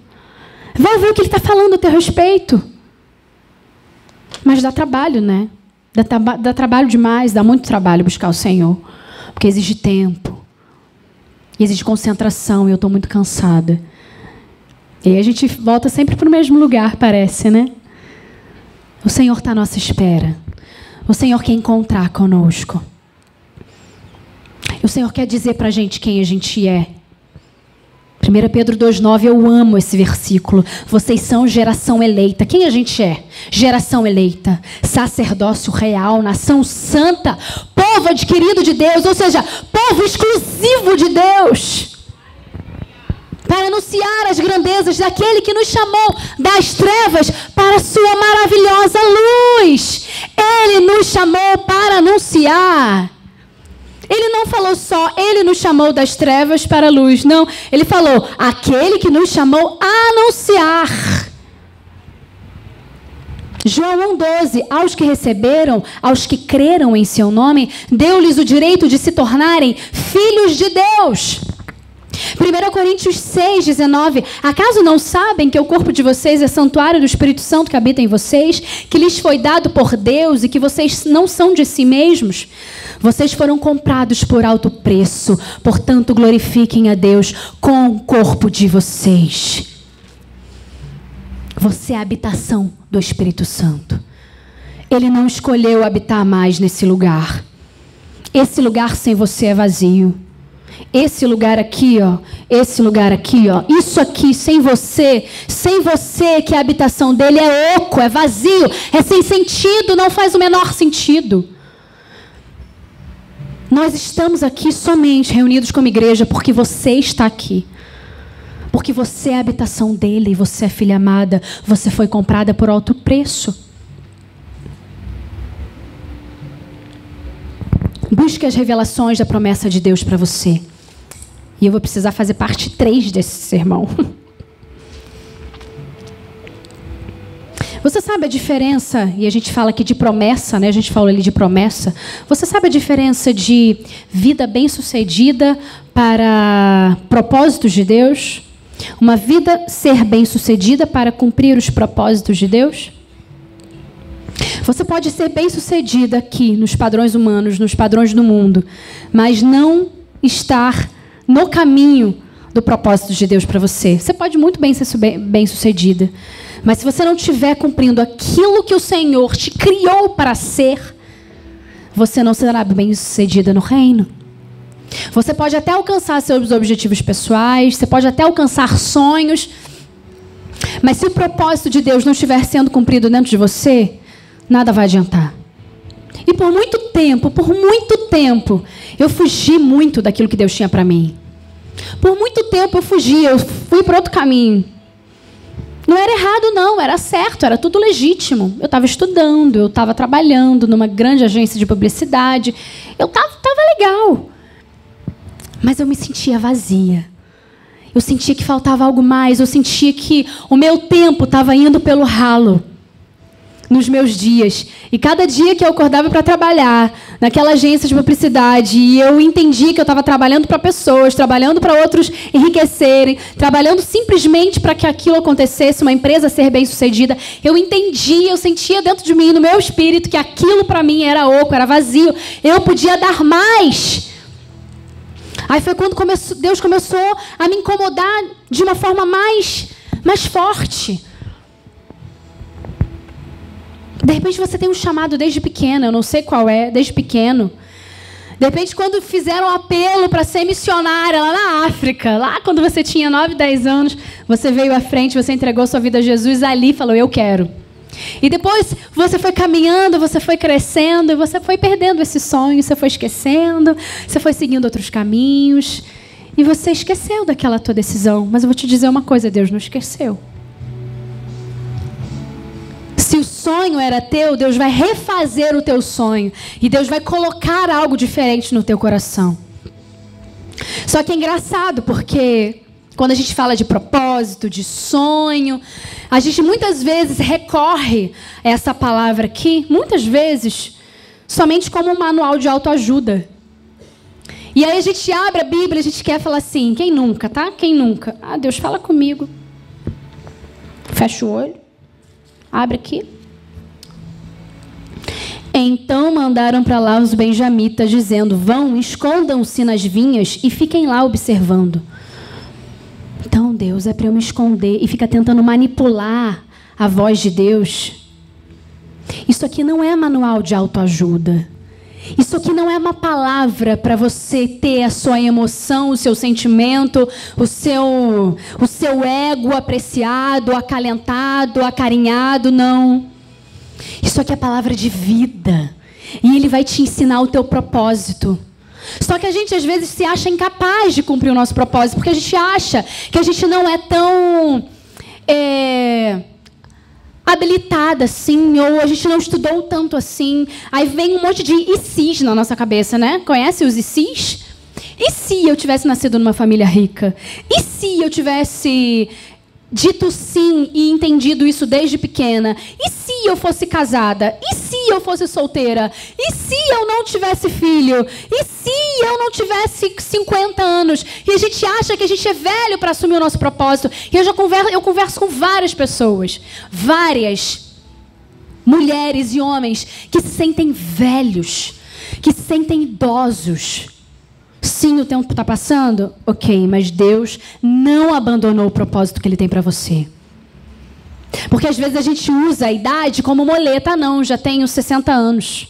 Vai ver o que ele está falando a teu respeito. Mas dá trabalho, né? Dá, dá trabalho demais, dá muito trabalho buscar o Senhor. Porque exige tempo. Exige concentração e eu estou muito cansada. E a gente volta sempre para o mesmo lugar, parece, né? O Senhor está à nossa espera. O Senhor quer encontrar conosco. O Senhor quer dizer para a gente quem a gente é. 1 Pedro 2,9, eu amo esse versículo. Vocês são geração eleita. Quem a gente é? Geração eleita, sacerdócio real, nação santa, povo adquirido de Deus, ou seja, povo exclusivo de Deus. Para anunciar as grandezas daquele que nos chamou das trevas para a sua maravilhosa luz. Ele nos chamou para anunciar ele não falou só, ele nos chamou das trevas para a luz. Não, ele falou, aquele que nos chamou a anunciar. João 1,12: Aos que receberam, aos que creram em seu nome, deu-lhes o direito de se tornarem filhos de Deus. 1 Coríntios 6, 19. Acaso não sabem que o corpo de vocês é santuário do Espírito Santo que habita em vocês, que lhes foi dado por Deus e que vocês não são de si mesmos? Vocês foram comprados por alto preço, portanto, glorifiquem a Deus com o corpo de vocês. Você é a habitação do Espírito Santo. Ele não escolheu habitar mais nesse lugar. Esse lugar sem você é vazio. Esse lugar aqui, ó, esse lugar aqui, ó, isso aqui sem você, sem você que a habitação dele é oco, é vazio, é sem sentido, não faz o menor sentido. Nós estamos aqui somente reunidos como igreja porque você está aqui. Porque você é a habitação dele, você é filha amada, você foi comprada por alto preço. Busque as revelações da promessa de Deus para você. E eu vou precisar fazer parte 3 desse sermão. Você sabe a diferença, e a gente fala aqui de promessa, né? A gente fala ali de promessa. Você sabe a diferença de vida bem-sucedida para propósitos de Deus? Uma vida ser bem-sucedida para cumprir os propósitos de Deus? Você pode ser bem-sucedida aqui, nos padrões humanos, nos padrões do mundo, mas não estar no caminho do propósito de Deus para você. Você pode muito bem ser bem-sucedida, mas se você não estiver cumprindo aquilo que o Senhor te criou para ser, você não será bem-sucedida no reino. Você pode até alcançar seus objetivos pessoais, você pode até alcançar sonhos, mas se o propósito de Deus não estiver sendo cumprido dentro de você, nada vai adiantar. E por muito tempo, por muito tempo, eu fugi muito daquilo que Deus tinha para mim. Por muito tempo eu fugi, eu fui para outro caminho. Não era errado, não, era certo, era tudo legítimo. Eu estava estudando, eu estava trabalhando numa grande agência de publicidade. Eu estava legal. Mas eu me sentia vazia. Eu sentia que faltava algo mais, eu sentia que o meu tempo estava indo pelo ralo nos meus dias. E cada dia que eu acordava para trabalhar naquela agência de publicidade, e eu entendi que eu estava trabalhando para pessoas, trabalhando para outros enriquecerem, trabalhando simplesmente para que aquilo acontecesse, uma empresa ser bem-sucedida, eu entendi, eu sentia dentro de mim, no meu espírito, que aquilo para mim era oco, era vazio. Eu podia dar mais. Aí foi quando Deus começou a me incomodar de uma forma mais, mais forte. De repente você tem um chamado desde pequena, eu não sei qual é, desde pequeno. De repente, quando fizeram um apelo para ser missionária lá na África, lá quando você tinha 9, 10 anos, você veio à frente, você entregou sua vida a Jesus ali falou: Eu quero. E depois você foi caminhando, você foi crescendo, você foi perdendo esse sonho, você foi esquecendo, você foi seguindo outros caminhos, e você esqueceu daquela tua decisão. Mas eu vou te dizer uma coisa: Deus não esqueceu. Se o sonho era teu, Deus vai refazer o teu sonho. E Deus vai colocar algo diferente no teu coração. Só que é engraçado, porque quando a gente fala de propósito, de sonho, a gente muitas vezes recorre a essa palavra aqui, muitas vezes, somente como um manual de autoajuda. E aí a gente abre a Bíblia, a gente quer falar assim, quem nunca, tá? Quem nunca? Ah, Deus fala comigo. Fecha o olho. Abre aqui. Então mandaram para lá os benjamitas, dizendo: Vão, escondam-se nas vinhas e fiquem lá observando. Então, Deus, é para eu me esconder e fica tentando manipular a voz de Deus. Isso aqui não é manual de autoajuda. Isso aqui não é uma palavra para você ter a sua emoção, o seu sentimento, o seu, o seu ego apreciado, acalentado, acarinhado, não. Isso aqui é palavra de vida. E ele vai te ensinar o teu propósito. Só que a gente às vezes se acha incapaz de cumprir o nosso propósito, porque a gente acha que a gente não é tão é, habilitada assim, ou a gente não estudou tanto assim. Aí vem um monte de ICs na nossa cabeça, né? Conhece os ICs? E se eu tivesse nascido numa família rica? E se eu tivesse dito sim e entendido isso desde pequena? E se eu fosse casada? E se eu fosse solteira? E se eu não tivesse filho? E se eu não tivesse 50 anos? E a gente acha que a gente é velho para assumir o nosso propósito. E eu já converso, eu converso com várias pessoas, várias mulheres e homens que se sentem velhos, que se sentem idosos Sim, o tempo está passando? Ok, mas Deus não abandonou o propósito que Ele tem para você. Porque às vezes a gente usa a idade como moleta, não, já tenho 60 anos.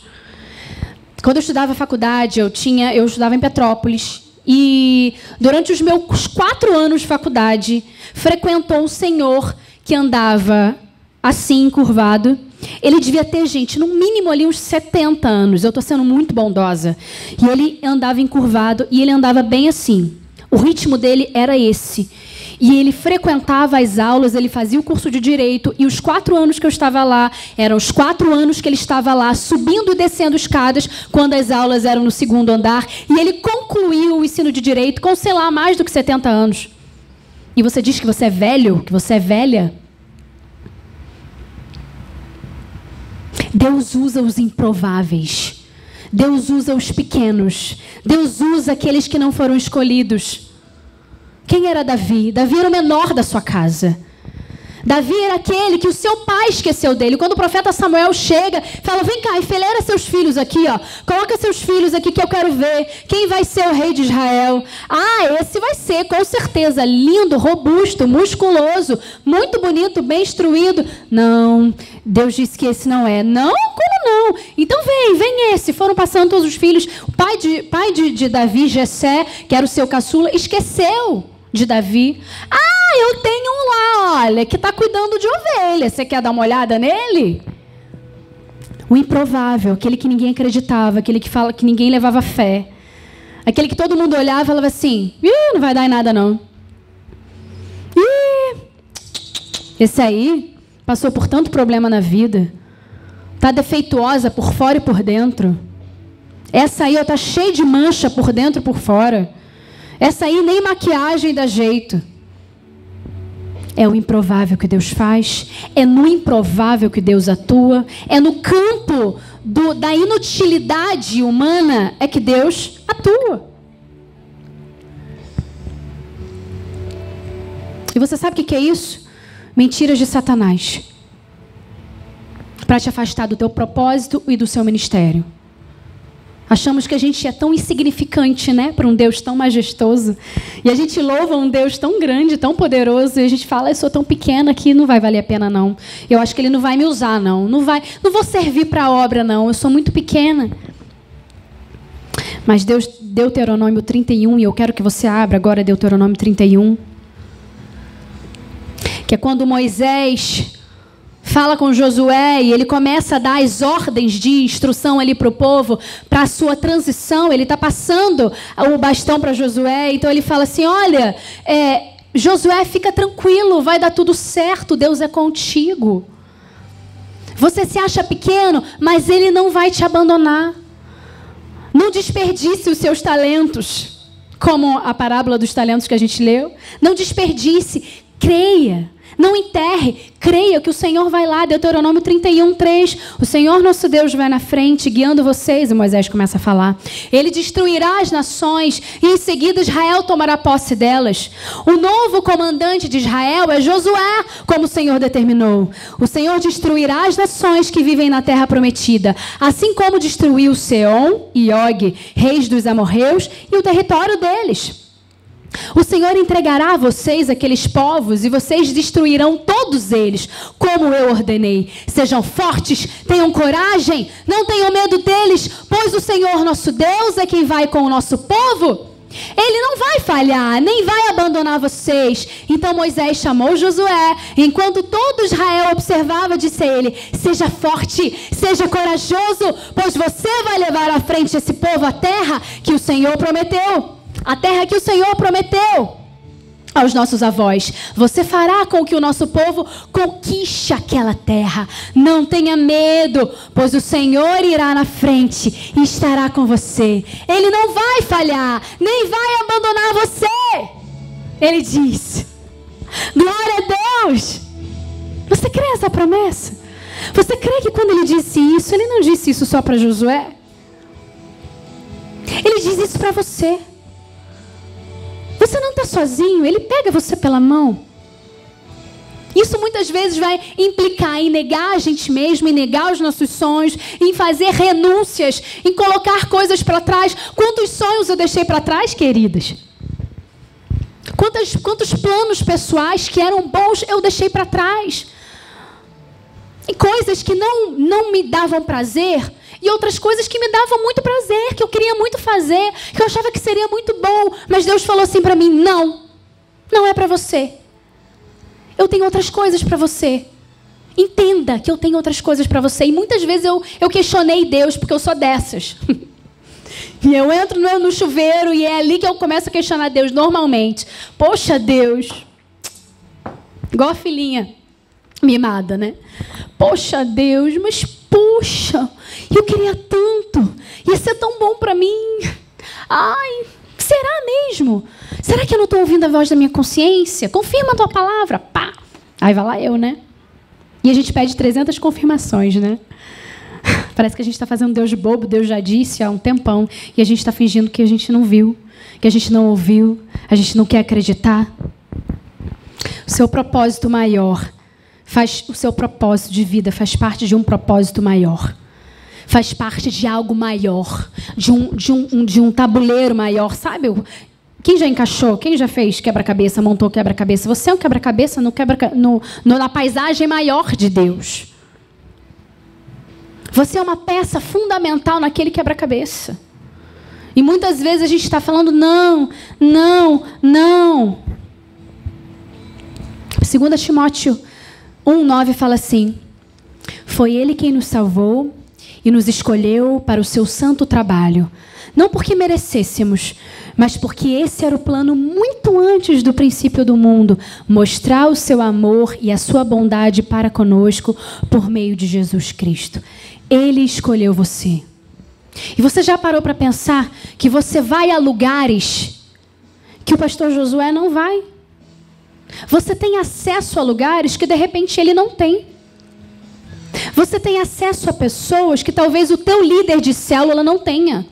Quando eu estudava faculdade, eu tinha, eu estudava em Petrópolis e durante os meus quatro anos de faculdade frequentou um senhor que andava assim, curvado, ele devia ter, gente, no mínimo ali uns 70 anos. Eu estou sendo muito bondosa. E ele andava encurvado e ele andava bem assim. O ritmo dele era esse. E ele frequentava as aulas, ele fazia o curso de direito, e os quatro anos que eu estava lá, eram os quatro anos que ele estava lá, subindo e descendo escadas, quando as aulas eram no segundo andar, e ele concluiu o ensino de direito com, sei lá, mais do que 70 anos. E você diz que você é velho, que você é velha? Deus usa os improváveis. Deus usa os pequenos. Deus usa aqueles que não foram escolhidos. Quem era Davi? Davi era o menor da sua casa. Davi era aquele que o seu pai esqueceu dele. Quando o profeta Samuel chega, fala: Vem cá, enfileira seus filhos aqui, ó. Coloca seus filhos aqui que eu quero ver. Quem vai ser o rei de Israel? Ah, esse vai ser, com certeza. Lindo, robusto, musculoso, muito bonito, bem instruído. Não, Deus disse que esse não é. Não? Como não? Então vem, vem esse. Foram passando todos os filhos. O pai de, pai de, de Davi, Jessé, que era o seu caçula, esqueceu de Davi. Ah, eu tenho um lá, olha, que está cuidando de ovelha. Você quer dar uma olhada nele? O improvável, aquele que ninguém acreditava, aquele que fala que ninguém levava fé. Aquele que todo mundo olhava e falava assim: Ih, não vai dar em nada não. Ih, esse aí passou por tanto problema na vida. Tá defeituosa por fora e por dentro. Essa aí está cheia de mancha por dentro e por fora. Essa aí nem maquiagem dá jeito. É o improvável que Deus faz, é no improvável que Deus atua, é no campo do, da inutilidade humana é que Deus atua. E você sabe o que é isso? Mentiras de Satanás para te afastar do teu propósito e do seu ministério. Achamos que a gente é tão insignificante, né, para um Deus tão majestoso. E a gente louva um Deus tão grande, tão poderoso, e a gente fala, eu sou tão pequena que não vai valer a pena não. Eu acho que ele não vai me usar não, não vai, não vou servir para a obra não, eu sou muito pequena. Mas Deus Deuteronômio 31, e eu quero que você abra agora Deuteronômio 31. Que é quando Moisés fala com Josué e ele começa a dar as ordens de instrução ali para o povo, para a sua transição. Ele está passando o bastão para Josué, então ele fala assim: Olha, é, Josué, fica tranquilo, vai dar tudo certo, Deus é contigo. Você se acha pequeno, mas ele não vai te abandonar. Não desperdice os seus talentos, como a parábola dos talentos que a gente leu. Não desperdice, creia. Não enterre, creia que o Senhor vai lá, Deuteronômio 31, 3. O Senhor nosso Deus vai na frente, guiando vocês, e Moisés começa a falar. Ele destruirá as nações, e em seguida Israel tomará posse delas. O novo comandante de Israel é Josué, como o Senhor determinou. O Senhor destruirá as nações que vivem na terra prometida, assim como destruiu Seom e Og, reis dos amorreus, e o território deles. O Senhor entregará a vocês aqueles povos e vocês destruirão todos eles, como eu ordenei. Sejam fortes, tenham coragem, não tenham medo deles, pois o Senhor nosso Deus é quem vai com o nosso povo. Ele não vai falhar, nem vai abandonar vocês. Então Moisés chamou Josué, enquanto todo Israel observava, disse a ele: Seja forte, seja corajoso, pois você vai levar à frente esse povo à terra que o Senhor prometeu. A terra que o Senhor prometeu aos nossos avós. Você fará com que o nosso povo conquiste aquela terra. Não tenha medo, pois o Senhor irá na frente e estará com você. Ele não vai falhar, nem vai abandonar você. Ele diz: Glória a Deus. Você crê essa promessa? Você crê que quando ele disse isso, ele não disse isso só para Josué? Ele diz isso para você. Você não está sozinho, ele pega você pela mão. Isso muitas vezes vai implicar em negar a gente mesmo, em negar os nossos sonhos, em fazer renúncias, em colocar coisas para trás. Quantos sonhos eu deixei para trás, queridas? Quantos, quantos planos pessoais que eram bons eu deixei para trás? E coisas que não, não me davam prazer, e outras coisas que me davam muito prazer, que eu queria muito fazer, que eu achava que seria muito bom, mas Deus falou assim para mim: não, não é para você. Eu tenho outras coisas para você. Entenda que eu tenho outras coisas para você. E muitas vezes eu, eu questionei Deus, porque eu sou dessas. e eu entro no, no chuveiro e é ali que eu começo a questionar Deus normalmente. Poxa, Deus. Igual a filhinha mimada, né? Poxa, Deus, mas puxa, eu queria tanto. Ia ser tão bom para mim. Ai, será mesmo? Será que eu não estou ouvindo a voz da minha consciência? Confirma a tua palavra. Pá. Aí vai lá eu, né? E a gente pede 300 confirmações, né? Parece que a gente está fazendo Deus bobo, Deus já disse há um tempão, e a gente está fingindo que a gente não viu, que a gente não ouviu, a gente não quer acreditar. O seu propósito maior faz o seu propósito de vida faz parte de um propósito maior. Faz parte de algo maior, de um, de um, de um tabuleiro maior, sabe? Quem já encaixou? Quem já fez quebra-cabeça, montou quebra-cabeça? Você é um quebra-cabeça no quebra, no, no, na paisagem maior de Deus. Você é uma peça fundamental naquele quebra-cabeça. E muitas vezes a gente está falando não, não, não. 2 Timóteo 1,9 fala assim: Foi Ele quem nos salvou e nos escolheu para o seu santo trabalho, não porque merecêssemos, mas porque esse era o plano muito antes do princípio do mundo mostrar o seu amor e a sua bondade para conosco por meio de Jesus Cristo. Ele escolheu você. E você já parou para pensar que você vai a lugares que o pastor Josué não vai? Você tem acesso a lugares que de repente ele não tem. Você tem acesso a pessoas que talvez o teu líder de célula não tenha.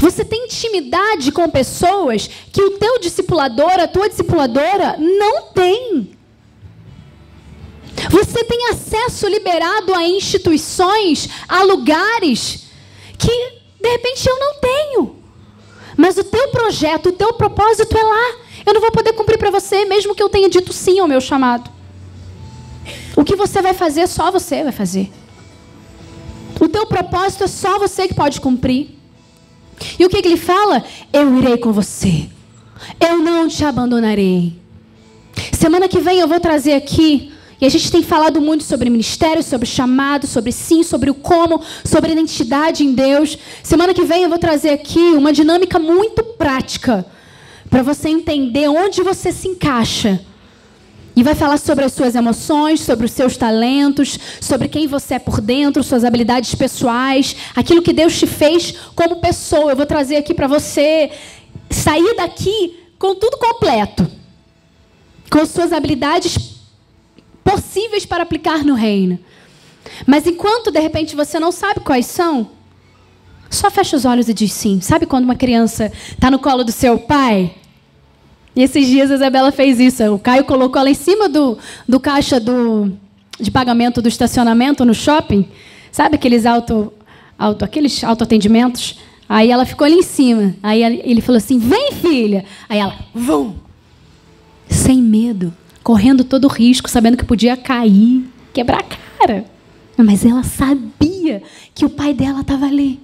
Você tem intimidade com pessoas que o teu discipulador, a tua discipuladora não tem. Você tem acesso liberado a instituições, a lugares que de repente eu não tenho. Mas o teu projeto, o teu propósito é lá. Eu não vou poder cumprir para você, mesmo que eu tenha dito sim ao meu chamado. O que você vai fazer, só você vai fazer. O teu propósito é só você que pode cumprir. E o que, que ele fala? Eu irei com você. Eu não te abandonarei. Semana que vem eu vou trazer aqui e a gente tem falado muito sobre ministério, sobre chamado, sobre sim, sobre o como, sobre identidade em Deus. Semana que vem eu vou trazer aqui uma dinâmica muito prática para você entender onde você se encaixa. E vai falar sobre as suas emoções, sobre os seus talentos, sobre quem você é por dentro, suas habilidades pessoais, aquilo que Deus te fez como pessoa. Eu vou trazer aqui para você sair daqui com tudo completo. Com suas habilidades possíveis para aplicar no reino. Mas enquanto de repente você não sabe quais são, só fecha os olhos e diz sim. Sabe quando uma criança está no colo do seu pai? E esses dias a Isabela fez isso. O Caio colocou ela em cima do, do caixa do, de pagamento do estacionamento no shopping. Sabe aqueles auto, auto, aqueles autoatendimentos? Aí ela ficou ali em cima. Aí ele falou assim: Vem, filha. Aí ela, vum. Sem medo correndo todo o risco, sabendo que podia cair, quebrar a cara. Mas ela sabia que o pai dela estava ali.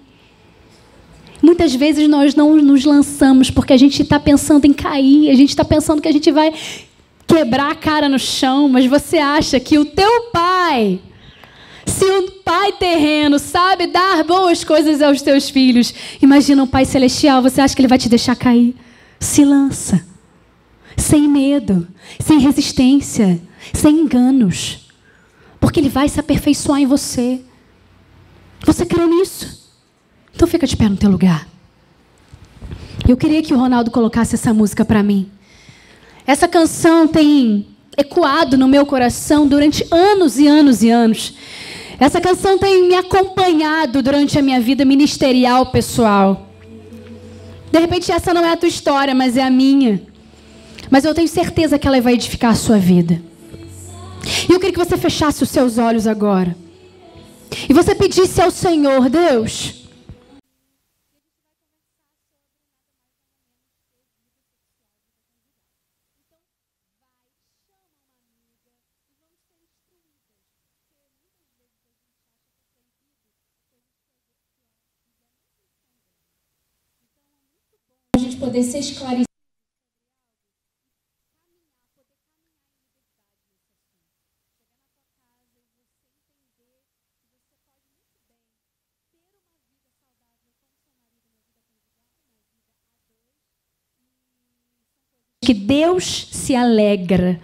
Muitas vezes nós não nos lançamos porque a gente está pensando em cair, a gente está pensando que a gente vai quebrar a cara no chão, mas você acha que o teu pai, se o pai terreno sabe dar boas coisas aos teus filhos, imagina um pai celestial, você acha que ele vai te deixar cair? Se lança sem medo, sem resistência, sem enganos. Porque Ele vai se aperfeiçoar em você. Você crê nisso? Então fica de pé no teu lugar. Eu queria que o Ronaldo colocasse essa música para mim. Essa canção tem ecoado no meu coração durante anos e anos e anos. Essa canção tem me acompanhado durante a minha vida ministerial pessoal. De repente essa não é a tua história, mas é a minha. Mas eu tenho certeza que ela vai edificar a sua vida. E eu queria que você fechasse os seus olhos agora. E você pedisse ao Senhor, Deus. A gente poder ser esclarecido. que Deus se alegra.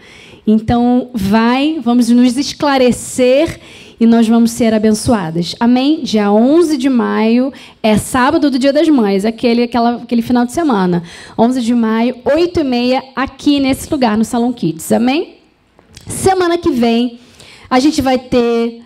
Então, vai, vamos nos esclarecer e nós vamos ser abençoadas. Amém? Dia 11 de maio é sábado do Dia das Mães, aquele, aquela, aquele final de semana. 11 de maio, 8 e meia, aqui nesse lugar, no Salão Kids. Amém? Semana que vem, a gente vai ter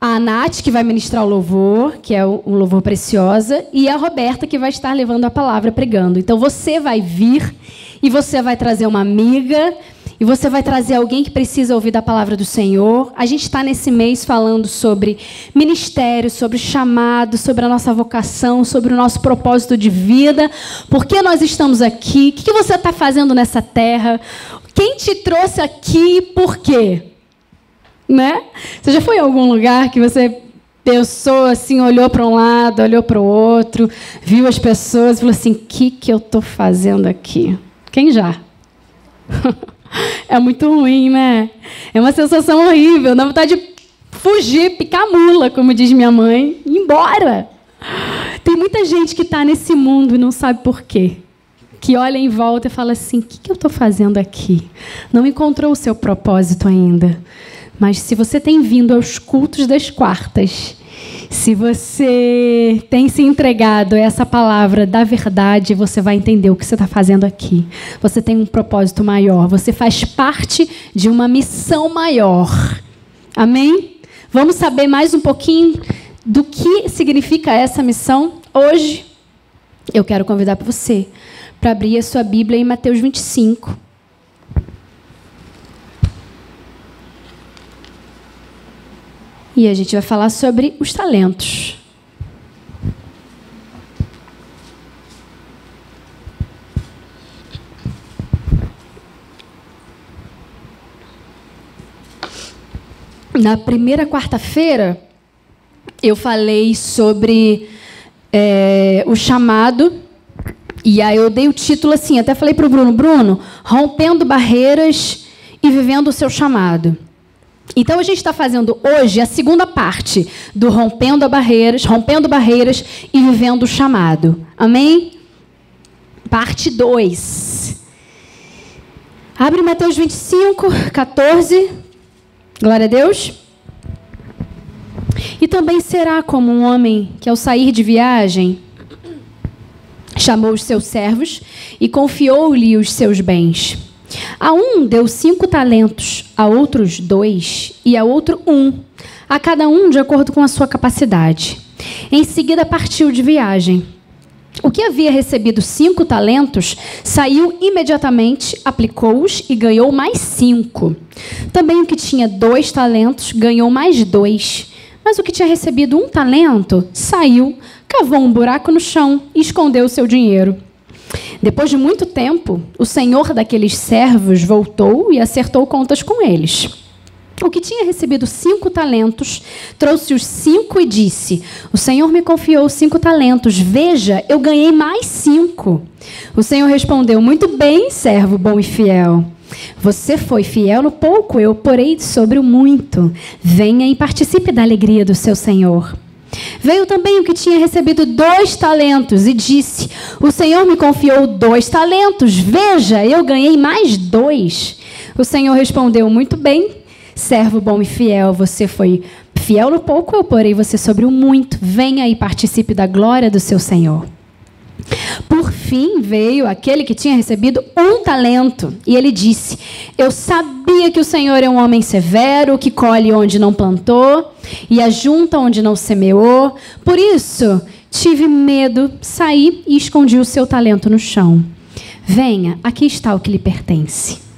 a Nath, que vai ministrar o louvor, que é um louvor preciosa, e a Roberta, que vai estar levando a palavra pregando. Então, você vai vir e você vai trazer uma amiga, e você vai trazer alguém que precisa ouvir da palavra do Senhor. A gente está nesse mês falando sobre ministério, sobre chamado, sobre a nossa vocação, sobre o nosso propósito de vida. Por que nós estamos aqui? O que você está fazendo nessa terra? Quem te trouxe aqui e por quê? Né? Você já foi em algum lugar que você pensou assim, olhou para um lado, olhou para o outro, viu as pessoas e falou assim: o que, que eu estou fazendo aqui? Quem já? é muito ruim, né? É uma sensação horrível, dá vontade de fugir, picar mula, como diz minha mãe, ir embora. Tem muita gente que está nesse mundo e não sabe por quê. Que olha em volta e fala assim: o que, que eu estou fazendo aqui? Não encontrou o seu propósito ainda. Mas se você tem vindo aos cultos das quartas, se você tem se entregado a essa palavra da verdade, você vai entender o que você está fazendo aqui. Você tem um propósito maior. Você faz parte de uma missão maior. Amém? Vamos saber mais um pouquinho do que significa essa missão? Hoje, eu quero convidar você para abrir a sua Bíblia em Mateus 25. E a gente vai falar sobre os talentos. Na primeira quarta-feira, eu falei sobre é, o chamado, e aí eu dei o título assim, até falei para o Bruno, Bruno, rompendo barreiras e vivendo o seu chamado. Então a gente está fazendo hoje a segunda parte do rompendo barreiras, rompendo barreiras e vivendo o chamado. Amém? Parte 2. Abre Mateus 25, 14. Glória a Deus. E também será como um homem que, ao sair de viagem, chamou os seus servos e confiou-lhe os seus bens. A um deu cinco talentos, a outros dois e a outro um, a cada um de acordo com a sua capacidade. Em seguida partiu de viagem. O que havia recebido cinco talentos saiu imediatamente, aplicou-os e ganhou mais cinco. Também o que tinha dois talentos ganhou mais dois. Mas o que tinha recebido um talento saiu, cavou um buraco no chão e escondeu o seu dinheiro. Depois de muito tempo, o senhor daqueles servos voltou e acertou contas com eles. O que tinha recebido cinco talentos trouxe os cinco e disse: O Senhor me confiou cinco talentos. Veja, eu ganhei mais cinco. O Senhor respondeu: Muito bem, servo bom e fiel. Você foi fiel no pouco, eu porei sobre o muito. Venha e participe da alegria do seu Senhor. Veio também o que tinha recebido dois talentos e disse: O Senhor me confiou dois talentos. Veja, eu ganhei mais dois. O Senhor respondeu: Muito bem, servo bom e fiel. Você foi fiel no pouco, eu porei você sobre o muito. Venha e participe da glória do seu Senhor. Por fim veio aquele que tinha recebido um talento, e ele disse: Eu sabia que o Senhor é um homem severo, que colhe onde não plantou e ajunta onde não semeou. Por isso tive medo, saí e escondi o seu talento no chão. Venha, aqui está o que lhe pertence.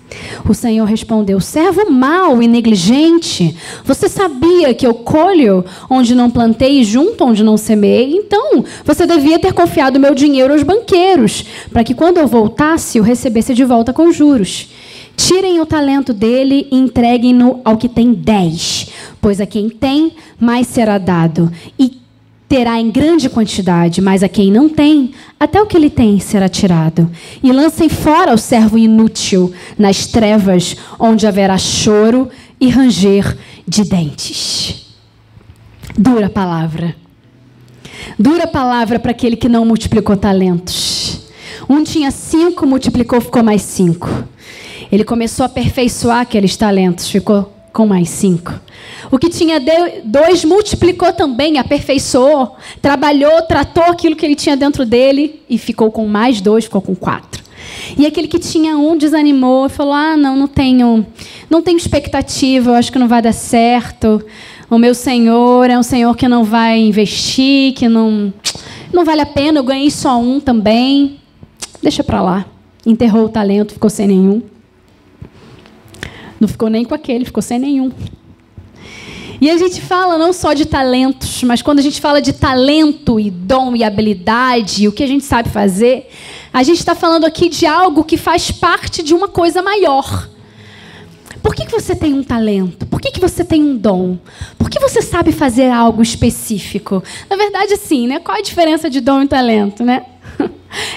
O Senhor respondeu: Servo mau e negligente, você sabia que eu colho onde não plantei e junto onde não semeei? Então, você devia ter confiado meu dinheiro aos banqueiros, para que quando eu voltasse, eu recebesse de volta com juros. Tirem o talento dele e entreguem-no ao que tem dez, pois a quem tem, mais será dado. E terá em grande quantidade, mas a quem não tem, até o que ele tem será tirado. E lancem fora o servo inútil nas trevas, onde haverá choro e ranger de dentes. Dura palavra. Dura palavra para aquele que não multiplicou talentos. Um tinha cinco, multiplicou, ficou mais cinco. Ele começou a aperfeiçoar aqueles talentos, ficou com mais cinco. O que tinha dois multiplicou também, aperfeiçoou, trabalhou, tratou aquilo que ele tinha dentro dele e ficou com mais dois, ficou com quatro. E aquele que tinha um desanimou e falou: Ah, não, não tenho, não tenho expectativa, eu acho que não vai dar certo. O meu Senhor é um Senhor que não vai investir, que não, não vale a pena, eu ganhei só um também. Deixa para lá. Enterrou o talento, ficou sem nenhum. Não ficou nem com aquele, ficou sem nenhum. E a gente fala não só de talentos, mas quando a gente fala de talento e dom e habilidade, o que a gente sabe fazer, a gente está falando aqui de algo que faz parte de uma coisa maior. Por que, que você tem um talento? Por que, que você tem um dom? Por que você sabe fazer algo específico? Na verdade, assim, né? Qual a diferença de dom e talento, né?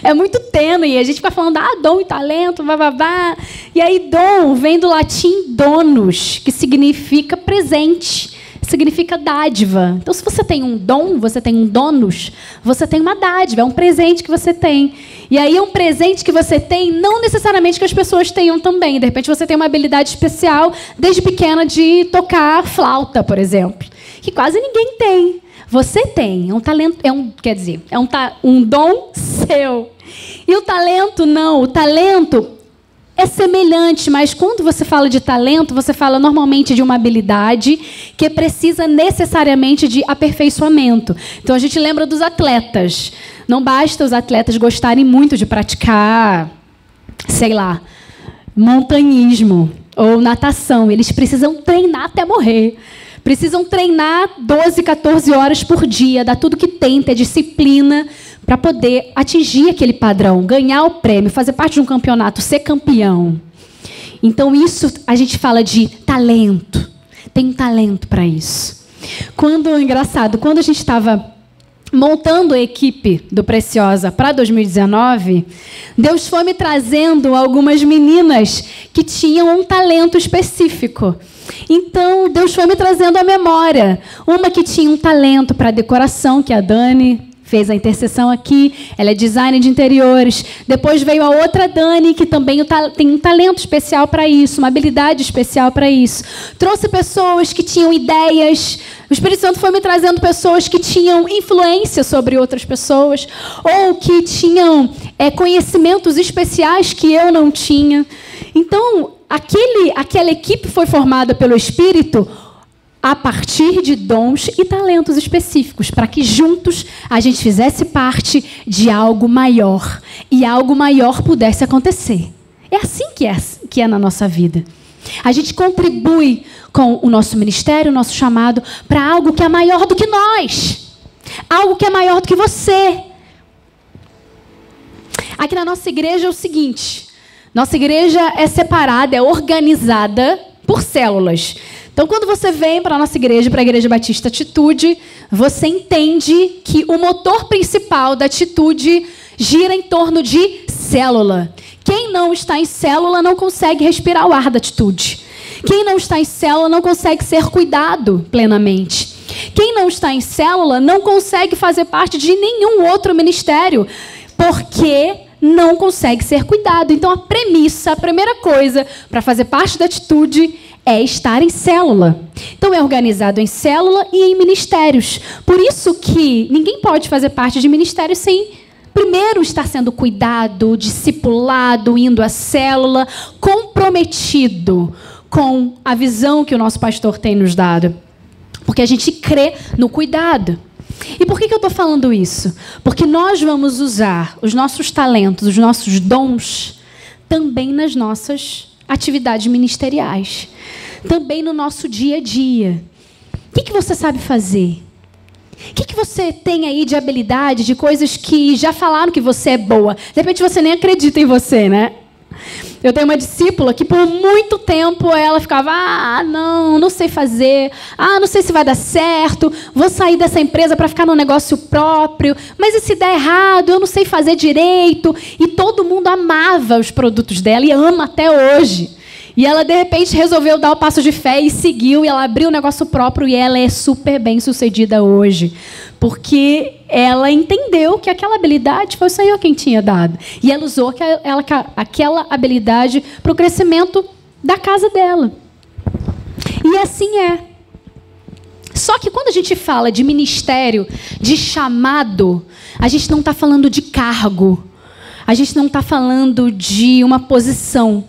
É muito tênue. A gente vai falando, ah, dom e talento, babá. E aí, dom vem do latim donos, que significa presente, significa dádiva. Então, se você tem um dom, você tem um donos, você tem uma dádiva, é um presente que você tem. E aí é um presente que você tem, não necessariamente que as pessoas tenham também. De repente você tem uma habilidade especial desde pequena de tocar flauta, por exemplo, que quase ninguém tem. Você tem, é um talento, é um, quer dizer, é um, um dom seu. E o talento não, o talento é semelhante, mas quando você fala de talento, você fala normalmente de uma habilidade que precisa necessariamente de aperfeiçoamento. Então a gente lembra dos atletas. Não basta os atletas gostarem muito de praticar, sei lá, montanhismo ou natação. Eles precisam treinar até morrer. Precisam treinar 12, 14 horas por dia, dar tudo que tem, ter disciplina para poder atingir aquele padrão, ganhar o prêmio, fazer parte de um campeonato, ser campeão. Então, isso a gente fala de talento. Tem um talento para isso. Quando, engraçado, quando a gente estava montando a equipe do Preciosa para 2019, Deus foi me trazendo algumas meninas que tinham um talento específico. Então, Deus foi me trazendo a memória. Uma que tinha um talento para decoração, que é a Dani, fez a intercessão aqui, ela é designer de interiores. Depois veio a outra Dani, que também tem um talento especial para isso, uma habilidade especial para isso. Trouxe pessoas que tinham ideias. O Espírito Santo foi me trazendo pessoas que tinham influência sobre outras pessoas, ou que tinham é, conhecimentos especiais que eu não tinha. Então, aquele, aquela equipe foi formada pelo Espírito a partir de dons e talentos específicos, para que juntos a gente fizesse parte de algo maior e algo maior pudesse acontecer. É assim que é, que é na nossa vida. A gente contribui com o nosso ministério, o nosso chamado, para algo que é maior do que nós, algo que é maior do que você. Aqui na nossa igreja é o seguinte: nossa igreja é separada, é organizada por células. Então, quando você vem para a nossa igreja, para a Igreja Batista Atitude, você entende que o motor principal da atitude gira em torno de célula. Quem não está em célula não consegue respirar o ar da atitude. Quem não está em célula não consegue ser cuidado plenamente. Quem não está em célula não consegue fazer parte de nenhum outro ministério, porque não consegue ser cuidado. Então, a premissa, a primeira coisa para fazer parte da atitude é estar em célula. Então é organizado em célula e em ministérios. Por isso que ninguém pode fazer parte de ministério sem primeiro estar sendo cuidado, discipulado, indo à célula, comprometido com a visão que o nosso pastor tem nos dado. Porque a gente crê no cuidado. E por que, que eu estou falando isso? Porque nós vamos usar os nossos talentos, os nossos dons, também nas nossas atividades ministeriais, também no nosso dia a dia. O que, que você sabe fazer? O que, que você tem aí de habilidade, de coisas que já falaram que você é boa? De repente você nem acredita em você, né? Eu tenho uma discípula que por muito tempo ela ficava: ah, não, não sei fazer, ah, não sei se vai dar certo, vou sair dessa empresa para ficar no negócio próprio, mas e se der errado, eu não sei fazer direito. E todo mundo amava os produtos dela e ama até hoje. E ela, de repente, resolveu dar o passo de fé e seguiu, e ela abriu o negócio próprio, e ela é super bem sucedida hoje. Porque ela entendeu que aquela habilidade foi o Senhor quem tinha dado. E ela usou aquela, habilidade para o crescimento da casa dela. E assim é. Só que quando a gente fala de ministério, de chamado, a gente não está falando de cargo. A gente não está falando de uma posição.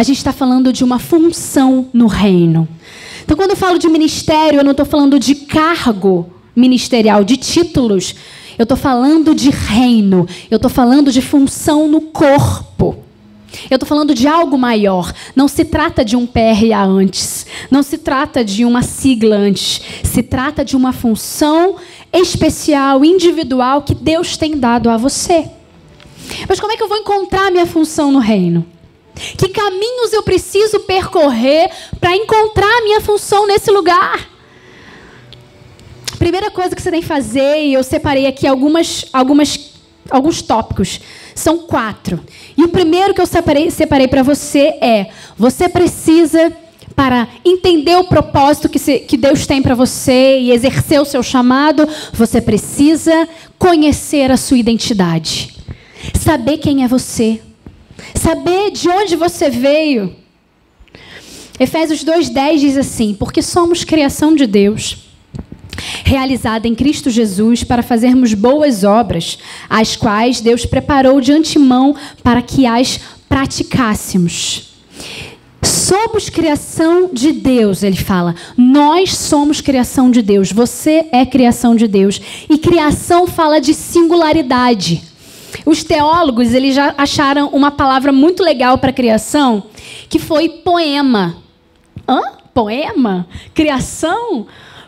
A gente está falando de uma função no reino. Então, quando eu falo de ministério, eu não estou falando de cargo ministerial, de títulos. Eu estou falando de reino. Eu estou falando de função no corpo. Eu estou falando de algo maior. Não se trata de um PRA antes. Não se trata de uma sigla antes. Se trata de uma função especial, individual, que Deus tem dado a você. Mas como é que eu vou encontrar minha função no reino? Que caminhos eu preciso percorrer para encontrar a minha função nesse lugar? Primeira coisa que você tem que fazer, e eu separei aqui algumas, algumas, alguns tópicos. São quatro. E o primeiro que eu separei, separei para você é: você precisa para entender o propósito que, se, que Deus tem para você e exercer o seu chamado, você precisa conhecer a sua identidade, saber quem é você, saber de onde você veio. Efésios 2,10 diz assim: Porque somos criação de Deus, realizada em Cristo Jesus para fazermos boas obras, as quais Deus preparou de antemão para que as praticássemos. Somos criação de Deus, ele fala. Nós somos criação de Deus. Você é criação de Deus. E criação fala de singularidade. Os teólogos eles já acharam uma palavra muito legal para criação, que foi poema. Hã? Poema? Criação?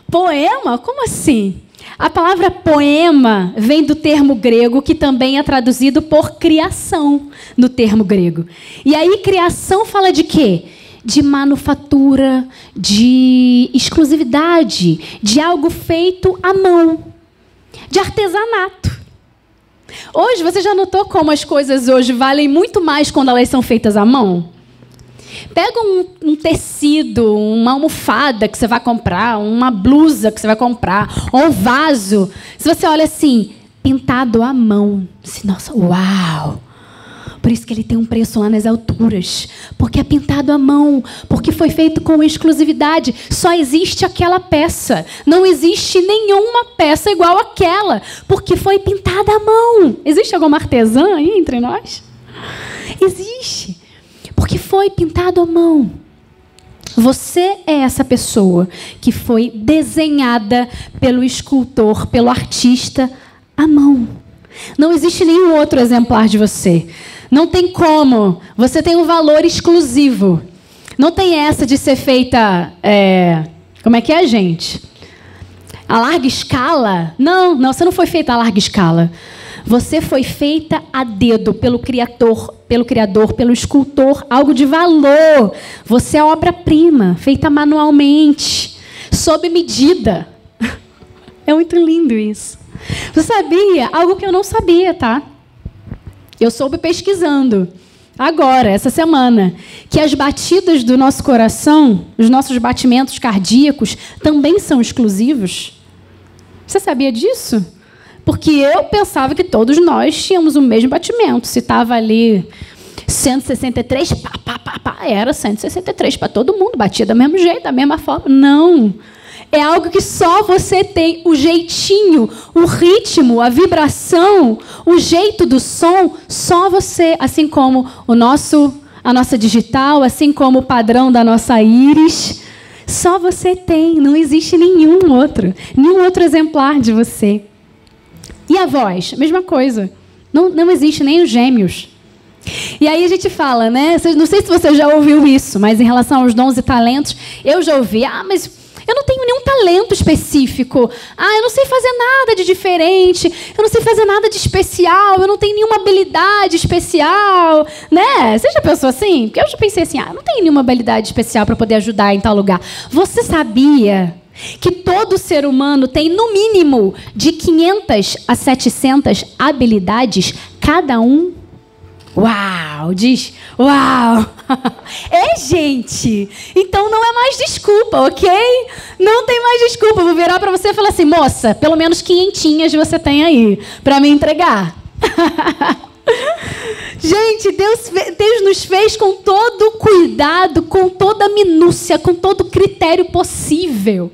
Poema? Como assim? A palavra poema vem do termo grego, que também é traduzido por criação no termo grego. E aí, criação fala de quê? De manufatura, de exclusividade, de algo feito à mão, de artesanato. Hoje, você já notou como as coisas hoje valem muito mais quando elas são feitas à mão? Pega um, um, tecido, uma almofada que você vai comprar, uma blusa que você vai comprar, ou um vaso. Se você olha assim, pintado à mão, assim, nossa, uau! Por isso que ele tem um preço lá nas alturas. Porque é pintado à mão. Porque foi feito com exclusividade. Só existe aquela peça. Não existe nenhuma peça igual àquela. Porque foi pintada à mão. Existe alguma artesã aí entre nós? Existe. Porque foi pintado à mão. Você é essa pessoa que foi desenhada pelo escultor, pelo artista à mão. Não existe nenhum outro exemplar de você. Não tem como. Você tem um valor exclusivo. Não tem essa de ser feita. É... Como é que é, gente? A larga escala? Não, não, você não foi feita a larga escala. Você foi feita a dedo pelo criador, pelo criador, pelo escultor, algo de valor. Você é obra-prima, feita manualmente, sob medida. É muito lindo isso. Você sabia algo que eu não sabia, tá? Eu soube pesquisando agora, essa semana, que as batidas do nosso coração, os nossos batimentos cardíacos, também são exclusivos. Você sabia disso? Porque eu pensava que todos nós tínhamos o mesmo batimento. Se estava ali 163, pá, pá, pá, pá, era 163 para todo mundo, batia do mesmo jeito, da mesma forma. Não. É algo que só você tem. O jeitinho, o ritmo, a vibração, o jeito do som, só você. Assim como o nosso, a nossa digital, assim como o padrão da nossa íris. Só você tem, não existe nenhum outro, nenhum outro exemplar de você. E a voz? Mesma coisa. Não, não existe nem os gêmeos. E aí a gente fala, né? Não sei se você já ouviu isso, mas em relação aos dons e talentos, eu já ouvi. Ah, mas eu não tenho nenhum talento específico. Ah, eu não sei fazer nada de diferente. Eu não sei fazer nada de especial. Eu não tenho nenhuma habilidade especial. Né? Você já pensou assim? Porque eu já pensei assim: ah, eu não tenho nenhuma habilidade especial para poder ajudar em tal lugar. Você sabia que todo ser humano tem no mínimo de 500 a 700 habilidades cada um. Uau, diz, uau. É, gente. Então não é mais desculpa, ok? Não tem mais desculpa. Vou virar para você e falar assim, moça, pelo menos quinhentinhas você tem aí para me entregar. Gente, Deus, Deus nos fez com todo cuidado, com toda minúcia, com todo critério possível.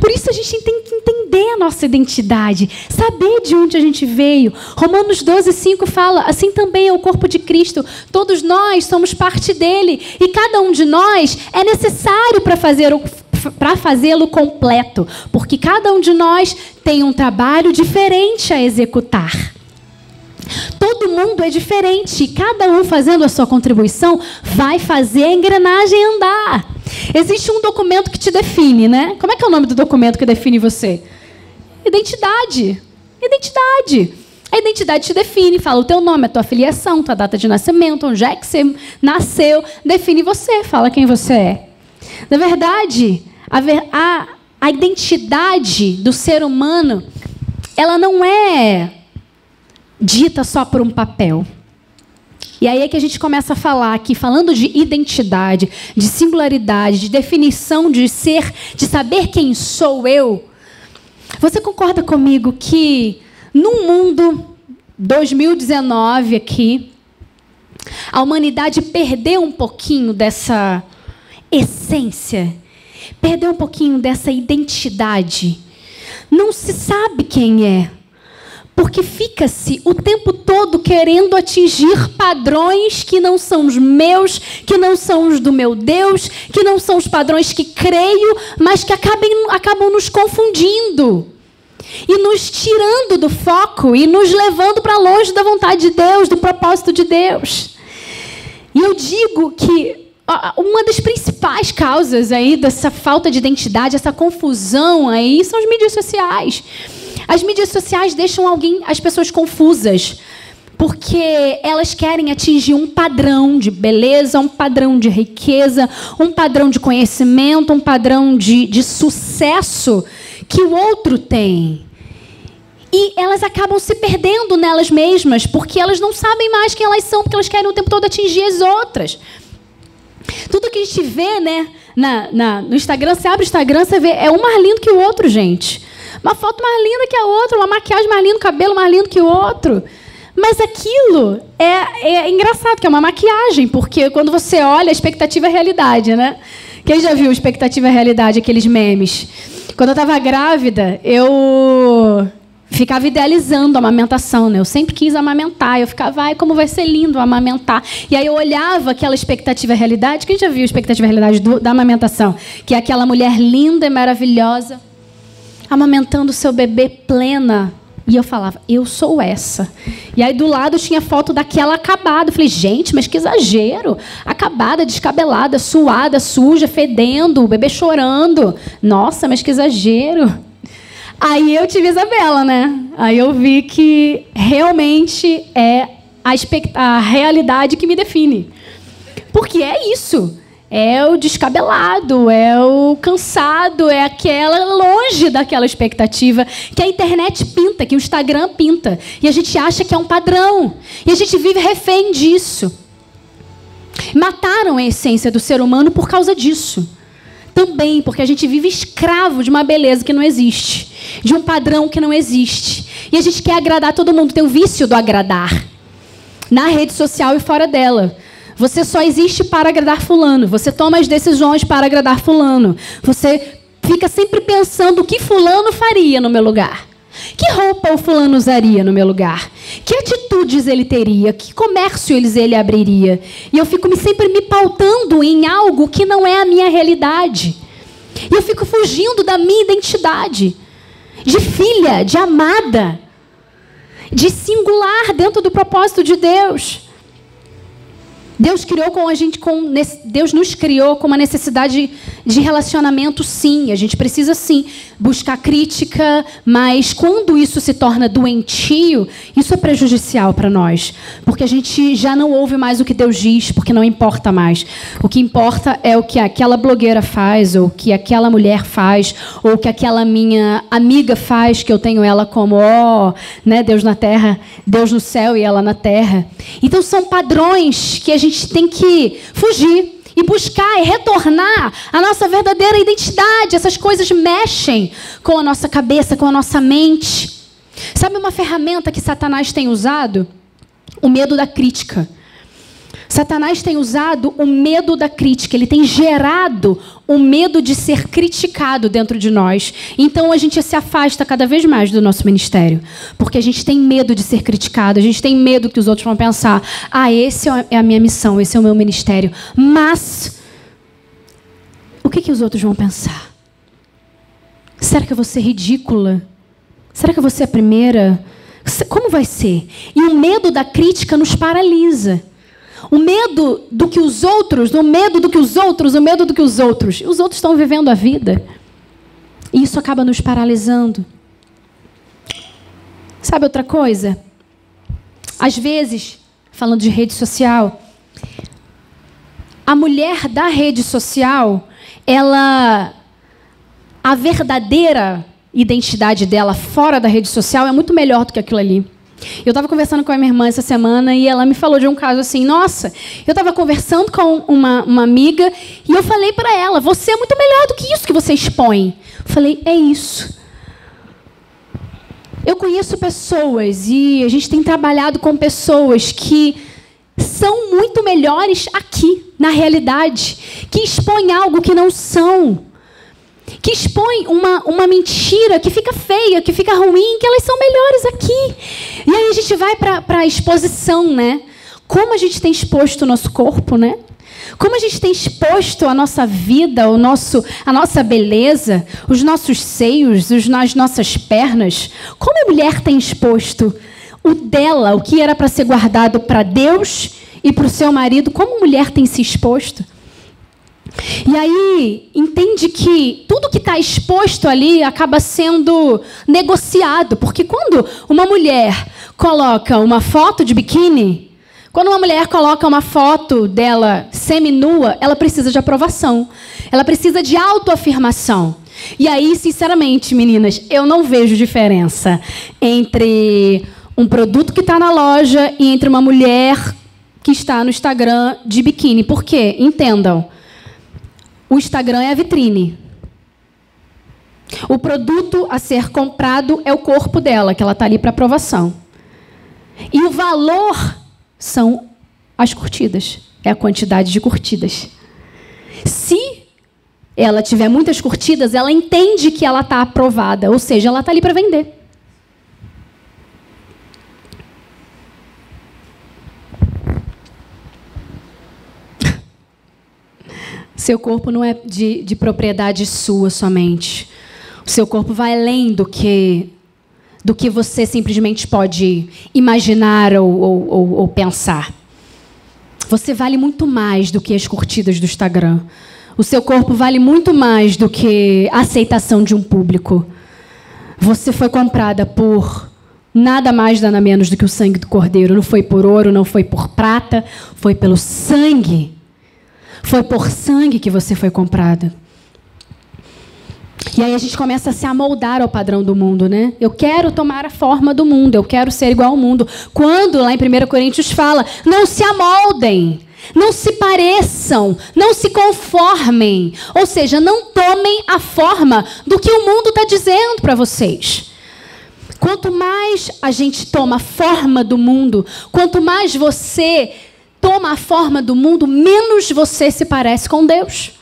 Por isso a gente tem que entender a nossa identidade, saber de onde a gente veio. Romanos 12, 5 fala: assim também é o corpo de Cristo. Todos nós somos parte dele. E cada um de nós é necessário para fazer o para fazê-lo completo, porque cada um de nós tem um trabalho diferente a executar. Todo mundo é diferente, cada um fazendo a sua contribuição vai fazer a engrenagem andar. Existe um documento que te define, né? Como é que é o nome do documento que define você? Identidade. Identidade. A identidade te define, fala o teu nome, a tua filiação, tua data de nascimento, onde é que você nasceu, define você, fala quem você é. Na verdade, a, a, a identidade do ser humano, ela não é dita só por um papel. E aí é que a gente começa a falar aqui, falando de identidade, de singularidade, de definição de ser, de saber quem sou eu. Você concorda comigo que no mundo 2019 aqui, a humanidade perdeu um pouquinho dessa essência, perdeu um pouquinho dessa identidade. Não se sabe quem é. Porque fica-se o tempo todo querendo atingir padrões que não são os meus, que não são os do meu Deus, que não são os padrões que creio, mas que acabem, acabam nos confundindo e nos tirando do foco e nos levando para longe da vontade de Deus, do propósito de Deus. E eu digo que uma das principais causas aí dessa falta de identidade, essa confusão aí, são as mídias sociais. As mídias sociais deixam alguém, as pessoas confusas, porque elas querem atingir um padrão de beleza, um padrão de riqueza, um padrão de conhecimento, um padrão de, de sucesso que o outro tem. E elas acabam se perdendo nelas mesmas, porque elas não sabem mais quem elas são, porque elas querem o tempo todo atingir as outras. Tudo que a gente vê né, na, na, no Instagram, você abre o Instagram, você vê, é um mais lindo que o outro, gente. Uma foto mais linda que a outra, uma maquiagem mais linda, um cabelo mais lindo que o outro. Mas aquilo é, é engraçado, que é uma maquiagem, porque quando você olha, a expectativa é a realidade, né? Quem já viu expectativa é realidade, aqueles memes? Quando eu estava grávida, eu ficava idealizando a amamentação, né? Eu sempre quis amamentar. Eu ficava, ai, como vai ser lindo amamentar. E aí eu olhava aquela expectativa realidade. Quem já viu a expectativa realidade do, da amamentação? Que é aquela mulher linda e maravilhosa, amamentando seu bebê plena. E eu falava, eu sou essa. E aí do lado tinha foto daquela acabada. Eu falei, gente, mas que exagero. Acabada, descabelada, suada, suja, fedendo, o bebê chorando. Nossa, mas que exagero. Aí eu tive Isabela, né? Aí eu vi que realmente é a, a realidade que me define. Porque é isso. É o descabelado, é o cansado, é aquela longe daquela expectativa que a internet pinta, que o Instagram pinta. E a gente acha que é um padrão. E a gente vive refém disso. Mataram a essência do ser humano por causa disso. Também porque a gente vive escravo de uma beleza que não existe, de um padrão que não existe. E a gente quer agradar todo mundo, tem o vício do agradar. Na rede social e fora dela. Você só existe para agradar fulano. Você toma as decisões para agradar fulano. Você fica sempre pensando o que fulano faria no meu lugar. Que roupa o fulano usaria no meu lugar? Que atitudes ele teria? Que comércio ele abriria? E eu fico sempre me pautando em algo que não é a minha realidade. E eu fico fugindo da minha identidade. De filha, de amada, de singular dentro do propósito de Deus. Deus criou com a gente com Deus nos criou com uma necessidade de relacionamento, sim. A gente precisa sim buscar crítica, mas quando isso se torna doentio, isso é prejudicial para nós, porque a gente já não ouve mais o que Deus diz, porque não importa mais. O que importa é o que aquela blogueira faz, ou o que aquela mulher faz, ou o que aquela minha amiga faz, que eu tenho ela como, ó, oh, né, Deus na terra, Deus no céu e ela na terra. Então são padrões que a gente gente tem que fugir e buscar e retornar a nossa verdadeira identidade. Essas coisas mexem com a nossa cabeça, com a nossa mente. Sabe uma ferramenta que Satanás tem usado? O medo da crítica. Satanás tem usado o medo da crítica, ele tem gerado o medo de ser criticado dentro de nós. Então a gente se afasta cada vez mais do nosso ministério, porque a gente tem medo de ser criticado, a gente tem medo que os outros vão pensar: ah, esse é a minha missão, esse é o meu ministério. Mas o que, que os outros vão pensar? Será que eu vou ser ridícula? Será que eu vou ser a primeira? Como vai ser? E o medo da crítica nos paralisa. O medo do que os outros, o medo do que os outros, o medo do que os outros. Os outros estão vivendo a vida. E isso acaba nos paralisando. Sabe outra coisa? Às vezes, falando de rede social, a mulher da rede social, ela a verdadeira identidade dela fora da rede social é muito melhor do que aquilo ali. Eu estava conversando com a minha irmã essa semana e ela me falou de um caso assim: nossa, eu estava conversando com uma, uma amiga e eu falei para ela: você é muito melhor do que isso que você expõe. Eu falei: é isso. Eu conheço pessoas e a gente tem trabalhado com pessoas que são muito melhores aqui, na realidade, que expõem algo que não são, que expõem uma, uma mentira que fica feia, que fica ruim, que elas são melhores aqui. E aí a gente vai para a exposição, né? Como a gente tem exposto o nosso corpo, né? Como a gente tem exposto a nossa vida, o nosso, a nossa beleza, os nossos seios, os, as nossas pernas. Como a mulher tem exposto o dela, o que era para ser guardado para Deus e para o seu marido, como a mulher tem se exposto. E aí, entende que tudo que está exposto ali acaba sendo negociado, porque quando uma mulher coloca uma foto de biquíni, quando uma mulher coloca uma foto dela seminua, ela precisa de aprovação, ela precisa de autoafirmação. E aí, sinceramente, meninas, eu não vejo diferença entre um produto que está na loja e entre uma mulher que está no Instagram de biquíni. Por quê? Entendam. O Instagram é a vitrine. O produto a ser comprado é o corpo dela, que ela está ali para aprovação. E o valor são as curtidas, é a quantidade de curtidas. Se ela tiver muitas curtidas, ela entende que ela está aprovada, ou seja, ela está ali para vender. Seu corpo não é de, de propriedade sua somente. O seu corpo vai além do que do que você simplesmente pode imaginar ou, ou, ou, ou, pensar. Você vale muito mais do que as curtidas do Instagram. O seu corpo vale muito mais do que a aceitação de um público. Você foi comprada por nada mais, nada menos do que o sangue do Cordeiro. Não foi por ouro, não foi por prata, foi pelo sangue foi por sangue que você foi comprada. E aí a gente começa a se amoldar ao padrão do mundo, né? Eu quero tomar a forma do mundo, eu quero ser igual ao mundo. Quando lá em 1 Coríntios fala, não se amoldem, não se pareçam, não se conformem. Ou seja, não tomem a forma do que o mundo está dizendo para vocês. Quanto mais a gente toma a forma do mundo, quanto mais você toma a forma do mundo, menos você se parece com Deus.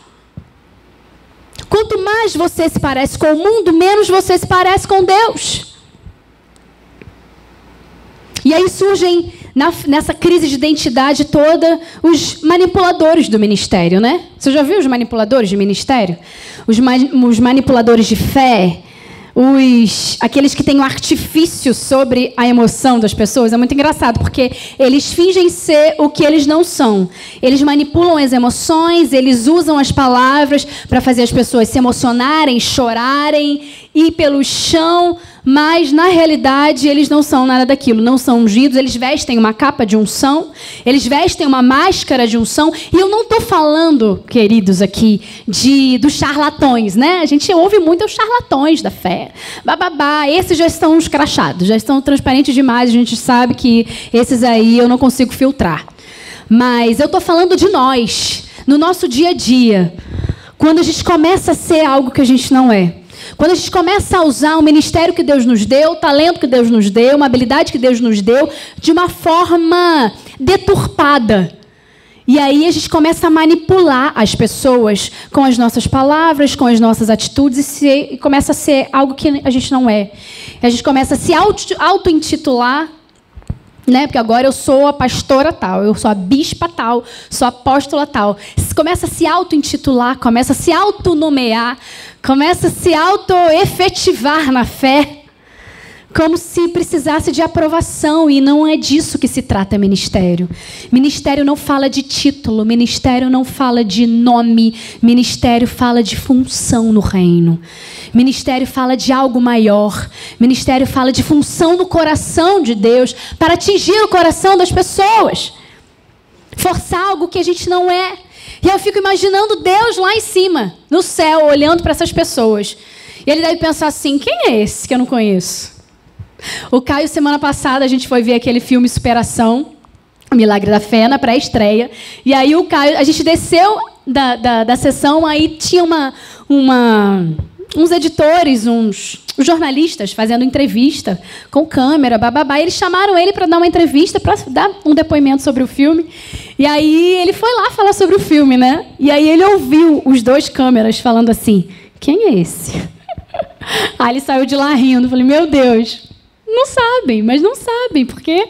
Quanto mais você se parece com o mundo, menos você se parece com Deus. E aí surgem, na, nessa crise de identidade toda, os manipuladores do ministério, né? Você já viu os manipuladores de ministério? Os, ma os manipuladores de fé, os aqueles que têm um artifício sobre a emoção das pessoas é muito engraçado, porque eles fingem ser o que eles não são. Eles manipulam as emoções, eles usam as palavras para fazer as pessoas se emocionarem, chorarem, ir pelo chão mas na realidade eles não são nada daquilo, não são ungidos, eles vestem uma capa de unção, eles vestem uma máscara de unção, e eu não estou falando, queridos, aqui, de dos charlatões, né? A gente ouve muito os charlatões da fé. Bababá, esses já estão escrachados, já estão transparentes demais, a gente sabe que esses aí eu não consigo filtrar. Mas eu estou falando de nós, no nosso dia a dia, quando a gente começa a ser algo que a gente não é. Quando a gente começa a usar o ministério que Deus nos deu, o talento que Deus nos deu, uma habilidade que Deus nos deu, de uma forma deturpada. E aí a gente começa a manipular as pessoas com as nossas palavras, com as nossas atitudes, e, se, e começa a ser algo que a gente não é. E a gente começa a se auto-intitular né? Porque agora eu sou a pastora tal, eu sou a bispa tal, sou a apóstola tal. Começa a se auto-intitular, começa a se auto-nomear, começa a se auto-efetivar na fé, como se precisasse de aprovação, e não é disso que se trata ministério. Ministério não fala de título, ministério não fala de nome, ministério fala de função no reino. Ministério fala de algo maior. Ministério fala de função no coração de Deus para atingir o coração das pessoas. Forçar algo que a gente não é. E eu fico imaginando Deus lá em cima, no céu, olhando para essas pessoas. E ele deve pensar assim: quem é esse que eu não conheço? O Caio, semana passada, a gente foi ver aquele filme Superação, Milagre da Fé, na pré-estreia. E aí o Caio, a gente desceu da, da, da sessão, aí tinha uma, uma, uns editores, uns, jornalistas fazendo entrevista com câmera, bababá. Eles chamaram ele para dar uma entrevista, para dar um depoimento sobre o filme. E aí ele foi lá falar sobre o filme, né? E aí ele ouviu os dois câmeras falando assim: quem é esse? Aí ele saiu de lá rindo. Falei, meu Deus, não sabem, mas não sabem, por quê?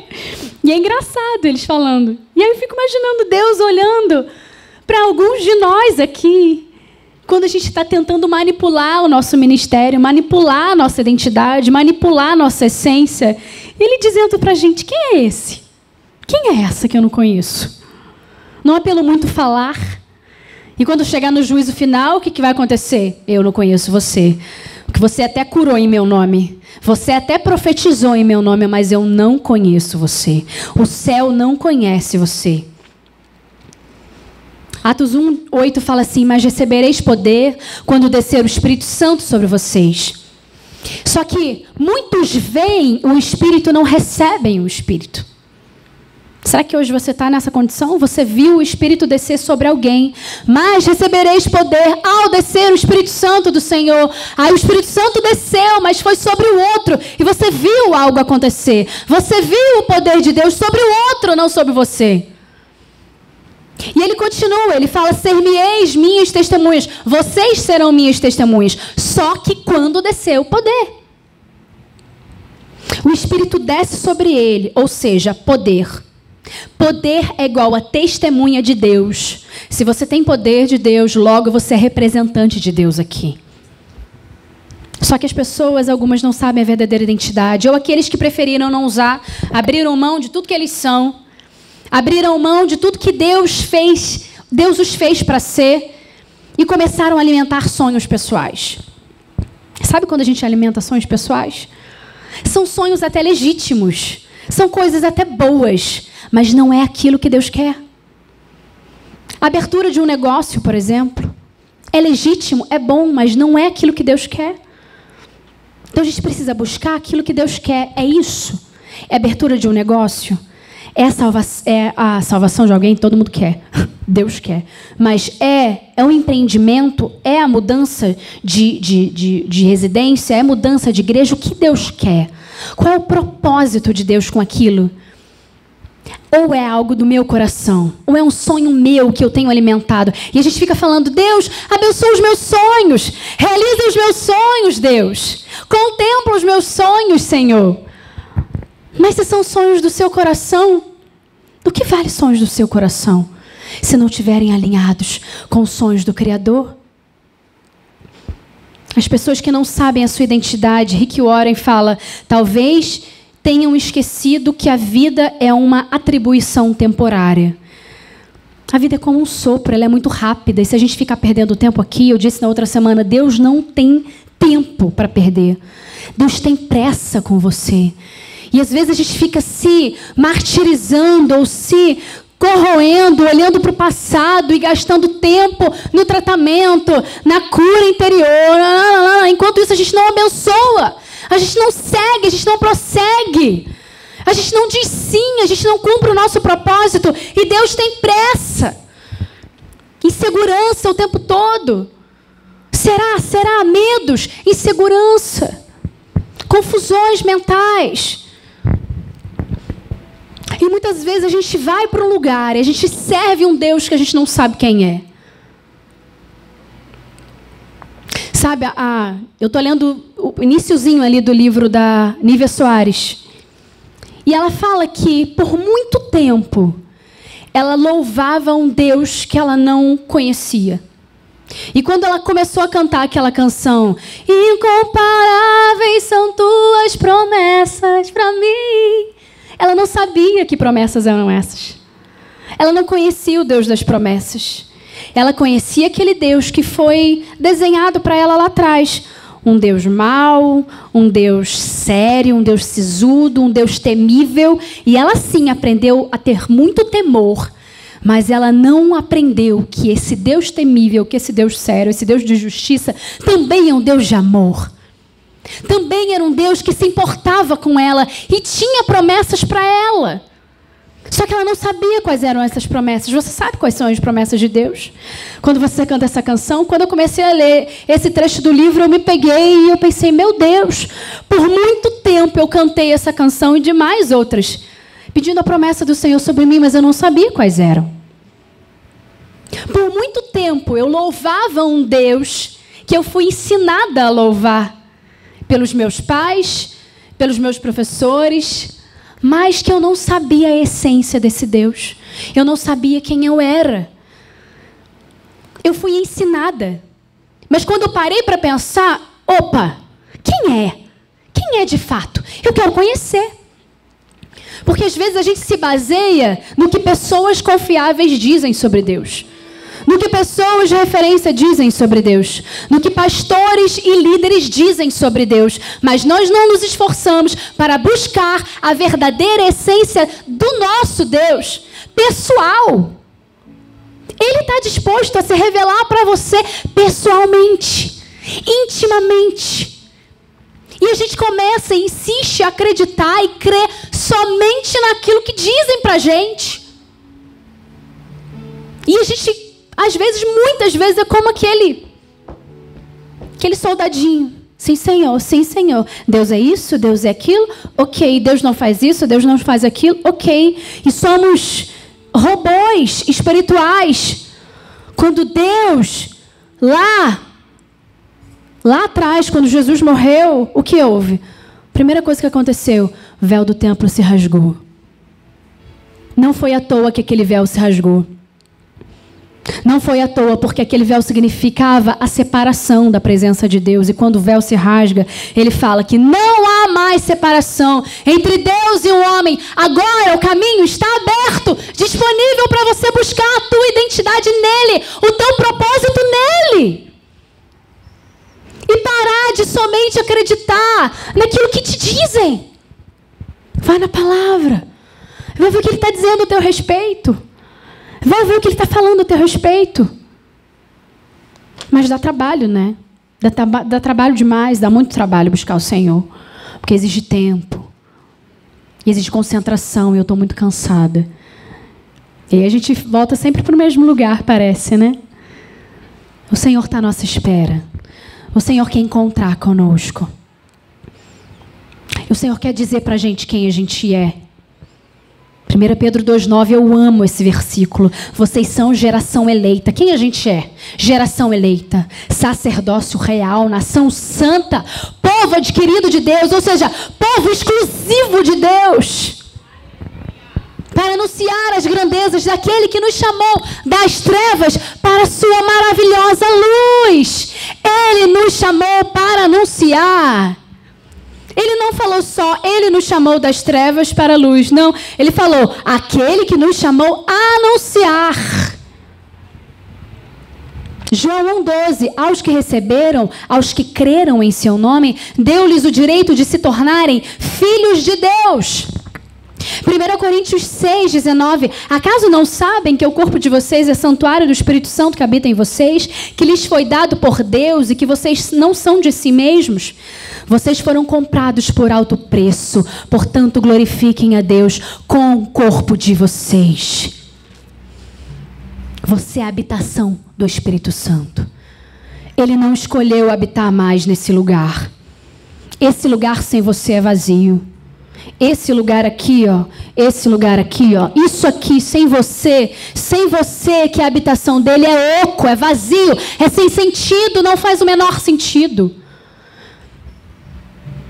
E é engraçado eles falando. E aí eu fico imaginando Deus olhando para alguns de nós aqui, quando a gente está tentando manipular o nosso ministério, manipular a nossa identidade, manipular a nossa essência, ele dizendo para a gente: quem é esse? Quem é essa que eu não conheço? Não é pelo muito falar. E quando chegar no juízo final, o que, que vai acontecer? Eu não conheço você. Porque você até curou em meu nome. Você até profetizou em meu nome, mas eu não conheço você. O céu não conhece você. Atos 1, 8 fala assim: Mas recebereis poder quando descer o Espírito Santo sobre vocês. Só que muitos veem o Espírito não recebem o Espírito. Será que hoje você está nessa condição? Você viu o Espírito descer sobre alguém, mas recebereis poder ao descer o Espírito Santo do Senhor. Aí o Espírito Santo desceu, mas foi sobre o outro, e você viu algo acontecer. Você viu o poder de Deus sobre o outro, não sobre você. E ele continua, ele fala: Ser-me-eis minhas testemunhas, vocês serão minhas testemunhas. Só que quando descer o poder. O Espírito desce sobre ele, ou seja, poder. Poder é igual a testemunha de Deus. Se você tem poder de Deus, logo você é representante de Deus aqui. Só que as pessoas, algumas não sabem a verdadeira identidade, ou aqueles que preferiram não usar, abriram mão de tudo que eles são, abriram mão de tudo que Deus fez, Deus os fez para ser, e começaram a alimentar sonhos pessoais. Sabe quando a gente alimenta sonhos pessoais? São sonhos até legítimos, são coisas até boas, mas não é aquilo que Deus quer. A abertura de um negócio, por exemplo, é legítimo, é bom, mas não é aquilo que Deus quer. Então a gente precisa buscar aquilo que Deus quer. É isso. É abertura de um negócio. É a, salva é a salvação de alguém, todo mundo quer. Deus quer. Mas é, é um empreendimento, é a mudança de, de, de, de residência, é mudança de igreja. O que Deus quer? Qual é o propósito de Deus com aquilo? Ou é algo do meu coração, ou é um sonho meu que eu tenho alimentado. E a gente fica falando: Deus, abençoa os meus sonhos, realiza os meus sonhos, Deus. Contempla os meus sonhos, Senhor. Mas se são sonhos do seu coração, do que vale sonhos do seu coração? Se não estiverem alinhados com os sonhos do Criador? As pessoas que não sabem a sua identidade, Rick Warren fala: talvez tenham esquecido que a vida é uma atribuição temporária. A vida é como um sopro, ela é muito rápida. E se a gente ficar perdendo tempo aqui, eu disse na outra semana, Deus não tem tempo para perder. Deus tem pressa com você. E às vezes a gente fica se martirizando ou se corroendo, olhando para o passado e gastando tempo no tratamento, na cura interior. Enquanto isso a gente não abençoa. A gente não segue, a gente não prossegue. A gente não diz sim, a gente não cumpre o nosso propósito. E Deus tem pressa. Insegurança o tempo todo. Será? Será? Medos, insegurança, confusões mentais. E muitas vezes a gente vai para um lugar e a gente serve um Deus que a gente não sabe quem é. Sabe, a, a eu estou lendo o iníciozinho ali do livro da Nívia Soares. E ela fala que, por muito tempo, ela louvava um Deus que ela não conhecia. E quando ela começou a cantar aquela canção, Incomparáveis são tuas promessas para mim, ela não sabia que promessas eram essas. Ela não conhecia o Deus das promessas. Ela conhecia aquele Deus que foi desenhado para ela lá atrás. Um Deus mau, um Deus sério, um Deus sisudo, um Deus temível. E ela sim aprendeu a ter muito temor, mas ela não aprendeu que esse Deus temível, que esse Deus sério, esse Deus de justiça, também é um Deus de amor. Também era um Deus que se importava com ela e tinha promessas para ela. Só que ela não sabia quais eram essas promessas. Você sabe quais são as promessas de Deus? Quando você canta essa canção, quando eu comecei a ler esse trecho do livro, eu me peguei e eu pensei, meu Deus, por muito tempo eu cantei essa canção e demais outras, pedindo a promessa do Senhor sobre mim, mas eu não sabia quais eram. Por muito tempo eu louvava um Deus que eu fui ensinada a louvar pelos meus pais, pelos meus professores, mas que eu não sabia a essência desse Deus. Eu não sabia quem eu era. Eu fui ensinada. Mas quando eu parei para pensar, opa, quem é? Quem é de fato? Eu quero conhecer. Porque às vezes a gente se baseia no que pessoas confiáveis dizem sobre Deus no que pessoas de referência dizem sobre Deus, no que pastores e líderes dizem sobre Deus, mas nós não nos esforçamos para buscar a verdadeira essência do nosso Deus, pessoal. Ele está disposto a se revelar para você pessoalmente, intimamente. E a gente começa e insiste a acreditar e crer somente naquilo que dizem para gente. E a gente às vezes, muitas vezes, é como aquele, aquele soldadinho. Sim, Senhor, sim, Senhor. Deus é isso, Deus é aquilo, ok. Deus não faz isso, Deus não faz aquilo, ok. E somos robôs espirituais. Quando Deus, lá, lá atrás, quando Jesus morreu, o que houve? Primeira coisa que aconteceu, o véu do templo se rasgou. Não foi à toa que aquele véu se rasgou. Não foi à toa, porque aquele véu significava a separação da presença de Deus. E quando o véu se rasga, ele fala que não há mais separação entre Deus e o homem. Agora o caminho está aberto, disponível para você buscar a tua identidade nele, o teu propósito nele. E parar de somente acreditar naquilo que te dizem. Vai na palavra. Vai ver o que ele está dizendo a teu respeito. Vai ver o que ele está falando a teu respeito. Mas dá trabalho, né? Dá, dá trabalho demais, dá muito trabalho buscar o Senhor. Porque exige tempo. Exige concentração e eu estou muito cansada. E a gente volta sempre para o mesmo lugar, parece, né? O Senhor está à nossa espera. O Senhor quer encontrar conosco. O Senhor quer dizer para a gente quem a gente é. 1 Pedro 2,9, eu amo esse versículo. Vocês são geração eleita. Quem a gente é? Geração eleita, sacerdócio real, nação santa, povo adquirido de Deus, ou seja, povo exclusivo de Deus. Para anunciar as grandezas daquele que nos chamou das trevas para a sua maravilhosa luz. Ele nos chamou para anunciar ele não falou só, ele nos chamou das trevas para a luz. Não, ele falou, aquele que nos chamou a anunciar. João 1,12: Aos que receberam, aos que creram em seu nome, deu-lhes o direito de se tornarem filhos de Deus. 1 Coríntios 6, 19. Acaso não sabem que o corpo de vocês é santuário do Espírito Santo que habita em vocês, que lhes foi dado por Deus e que vocês não são de si mesmos? Vocês foram comprados por alto preço, portanto, glorifiquem a Deus com o corpo de vocês. Você é a habitação do Espírito Santo. Ele não escolheu habitar mais nesse lugar. Esse lugar sem você é vazio. Esse lugar aqui, ó, esse lugar aqui, ó, isso aqui sem você, sem você que a habitação dele é oco, é vazio, é sem sentido, não faz o menor sentido.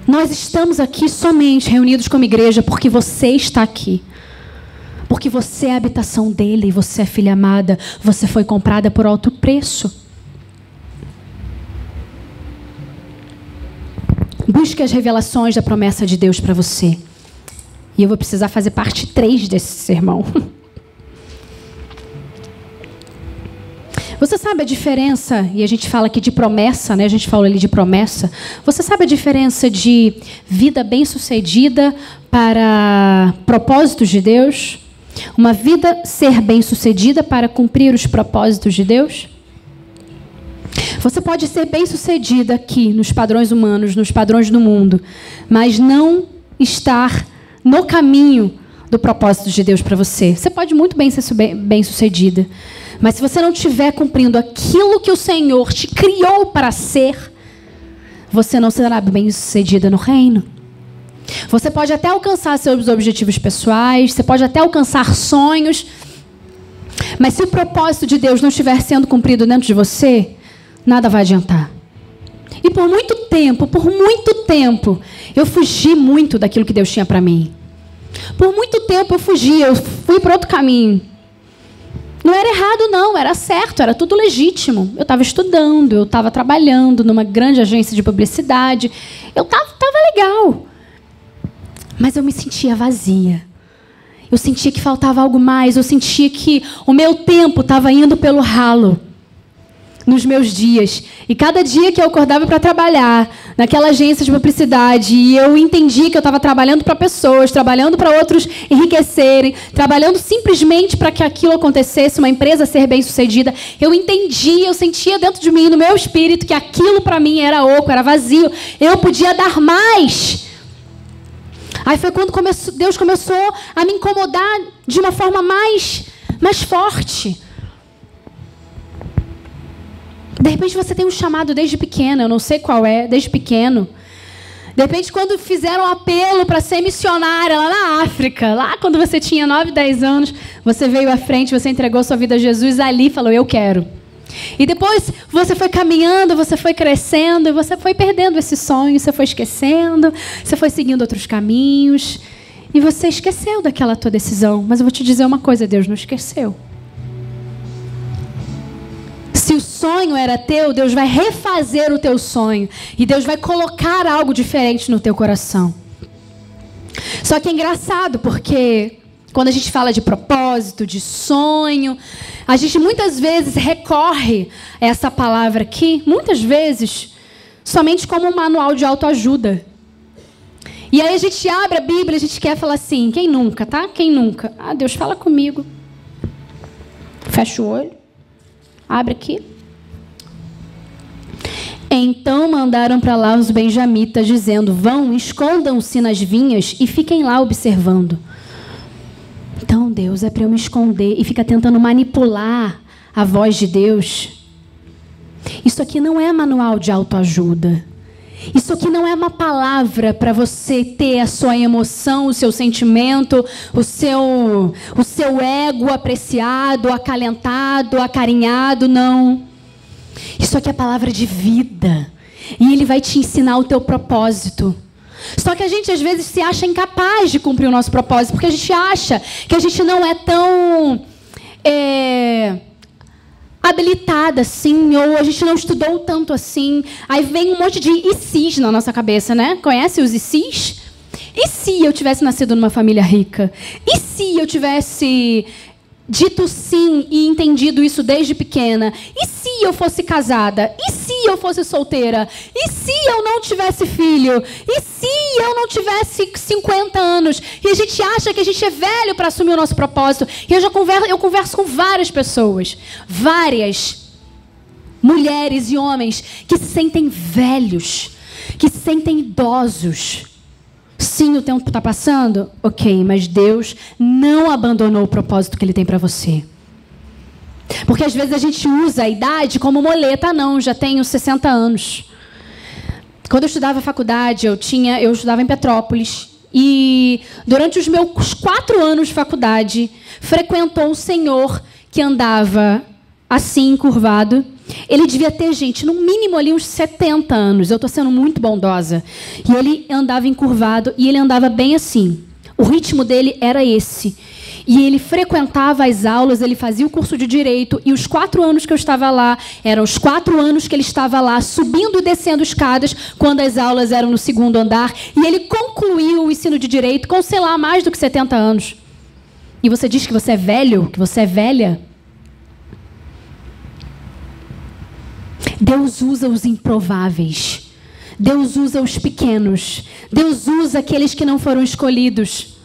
Nós estamos aqui somente reunidos como igreja porque você está aqui. Porque você é a habitação dele, você é filha amada, você foi comprada por alto preço. Busque as revelações da promessa de Deus para você. E eu vou precisar fazer parte 3 desse sermão. Você sabe a diferença, e a gente fala aqui de promessa, né? A gente falou ali de promessa. Você sabe a diferença de vida bem-sucedida para propósitos de Deus? Uma vida ser bem-sucedida para cumprir os propósitos de Deus? Você pode ser bem-sucedida aqui, nos padrões humanos, nos padrões do mundo, mas não estar no caminho do propósito de Deus para você. Você pode muito bem ser bem-sucedida, mas se você não estiver cumprindo aquilo que o Senhor te criou para ser, você não será bem-sucedida no reino. Você pode até alcançar seus objetivos pessoais, você pode até alcançar sonhos, mas se o propósito de Deus não estiver sendo cumprido dentro de você, nada vai adiantar. E por muito tempo, por muito tempo, eu fugi muito daquilo que Deus tinha para mim. Por muito tempo eu fugi, eu fui para outro caminho. Não era errado, não, era certo, era tudo legítimo. Eu estava estudando, eu estava trabalhando numa grande agência de publicidade. Eu estava legal. Mas eu me sentia vazia. Eu sentia que faltava algo mais, eu sentia que o meu tempo estava indo pelo ralo nos meus dias. E cada dia que eu acordava para trabalhar naquela agência de publicidade, e eu entendi que eu estava trabalhando para pessoas, trabalhando para outros enriquecerem, trabalhando simplesmente para que aquilo acontecesse, uma empresa ser bem-sucedida, eu entendi, eu sentia dentro de mim, no meu espírito, que aquilo para mim era oco, era vazio. Eu podia dar mais. Aí foi quando Deus começou a me incomodar de uma forma mais, mais forte. De repente você tem um chamado desde pequeno, eu não sei qual é, desde pequeno. De repente, quando fizeram um apelo para ser missionária lá na África, lá quando você tinha 9, 10 anos, você veio à frente, você entregou sua vida a Jesus ali falou: Eu quero. E depois você foi caminhando, você foi crescendo, você foi perdendo esse sonho, você foi esquecendo, você foi seguindo outros caminhos, e você esqueceu daquela tua decisão. Mas eu vou te dizer uma coisa: Deus não esqueceu. O sonho era teu, Deus vai refazer o teu sonho. E Deus vai colocar algo diferente no teu coração. Só que é engraçado, porque quando a gente fala de propósito, de sonho, a gente muitas vezes recorre a essa palavra aqui, muitas vezes, somente como um manual de autoajuda. E aí a gente abre a Bíblia, a gente quer falar assim, quem nunca, tá? Quem nunca? Ah, Deus fala comigo. Fecha o olho. Abre aqui. Então mandaram para lá os benjamitas, dizendo: Vão, escondam-se nas vinhas e fiquem lá observando. Então, Deus, é para eu me esconder e fica tentando manipular a voz de Deus. Isso aqui não é manual de autoajuda. Isso aqui não é uma palavra para você ter a sua emoção, o seu sentimento, o seu, o seu ego apreciado, acalentado, acarinhado, não. Isso aqui é palavra de vida. E ele vai te ensinar o teu propósito. Só que a gente às vezes se acha incapaz de cumprir o nosso propósito, porque a gente acha que a gente não é tão é, habilitada assim, ou a gente não estudou tanto assim. Aí vem um monte de ICs na nossa cabeça, né? Conhece os ICs? E se eu tivesse nascido numa família rica? E se eu tivesse dito sim e entendido isso desde pequena? E se eu fosse casada? E se eu fosse solteira? E se eu não tivesse filho? E se eu não tivesse 50 anos? E a gente acha que a gente é velho para assumir o nosso propósito. E eu já converso, eu converso com várias pessoas, várias mulheres e homens que se sentem velhos, que se sentem idosos Sim, o tempo está passando? Ok, mas Deus não abandonou o propósito que Ele tem para você. Porque às vezes a gente usa a idade como moleta, não, já tenho 60 anos. Quando eu estudava faculdade, eu tinha, eu estudava em Petrópolis e durante os meus quatro anos de faculdade frequentou um senhor que andava assim, curvado, ele devia ter, gente, no mínimo ali uns 70 anos. Eu estou sendo muito bondosa. E ele andava encurvado e ele andava bem assim. O ritmo dele era esse. E ele frequentava as aulas, ele fazia o curso de direito, e os quatro anos que eu estava lá, eram os quatro anos que ele estava lá, subindo e descendo escadas, quando as aulas eram no segundo andar, e ele concluiu o ensino de direito com, sei lá, mais do que 70 anos. E você diz que você é velho, que você é velha? Deus usa os improváveis. Deus usa os pequenos. Deus usa aqueles que não foram escolhidos.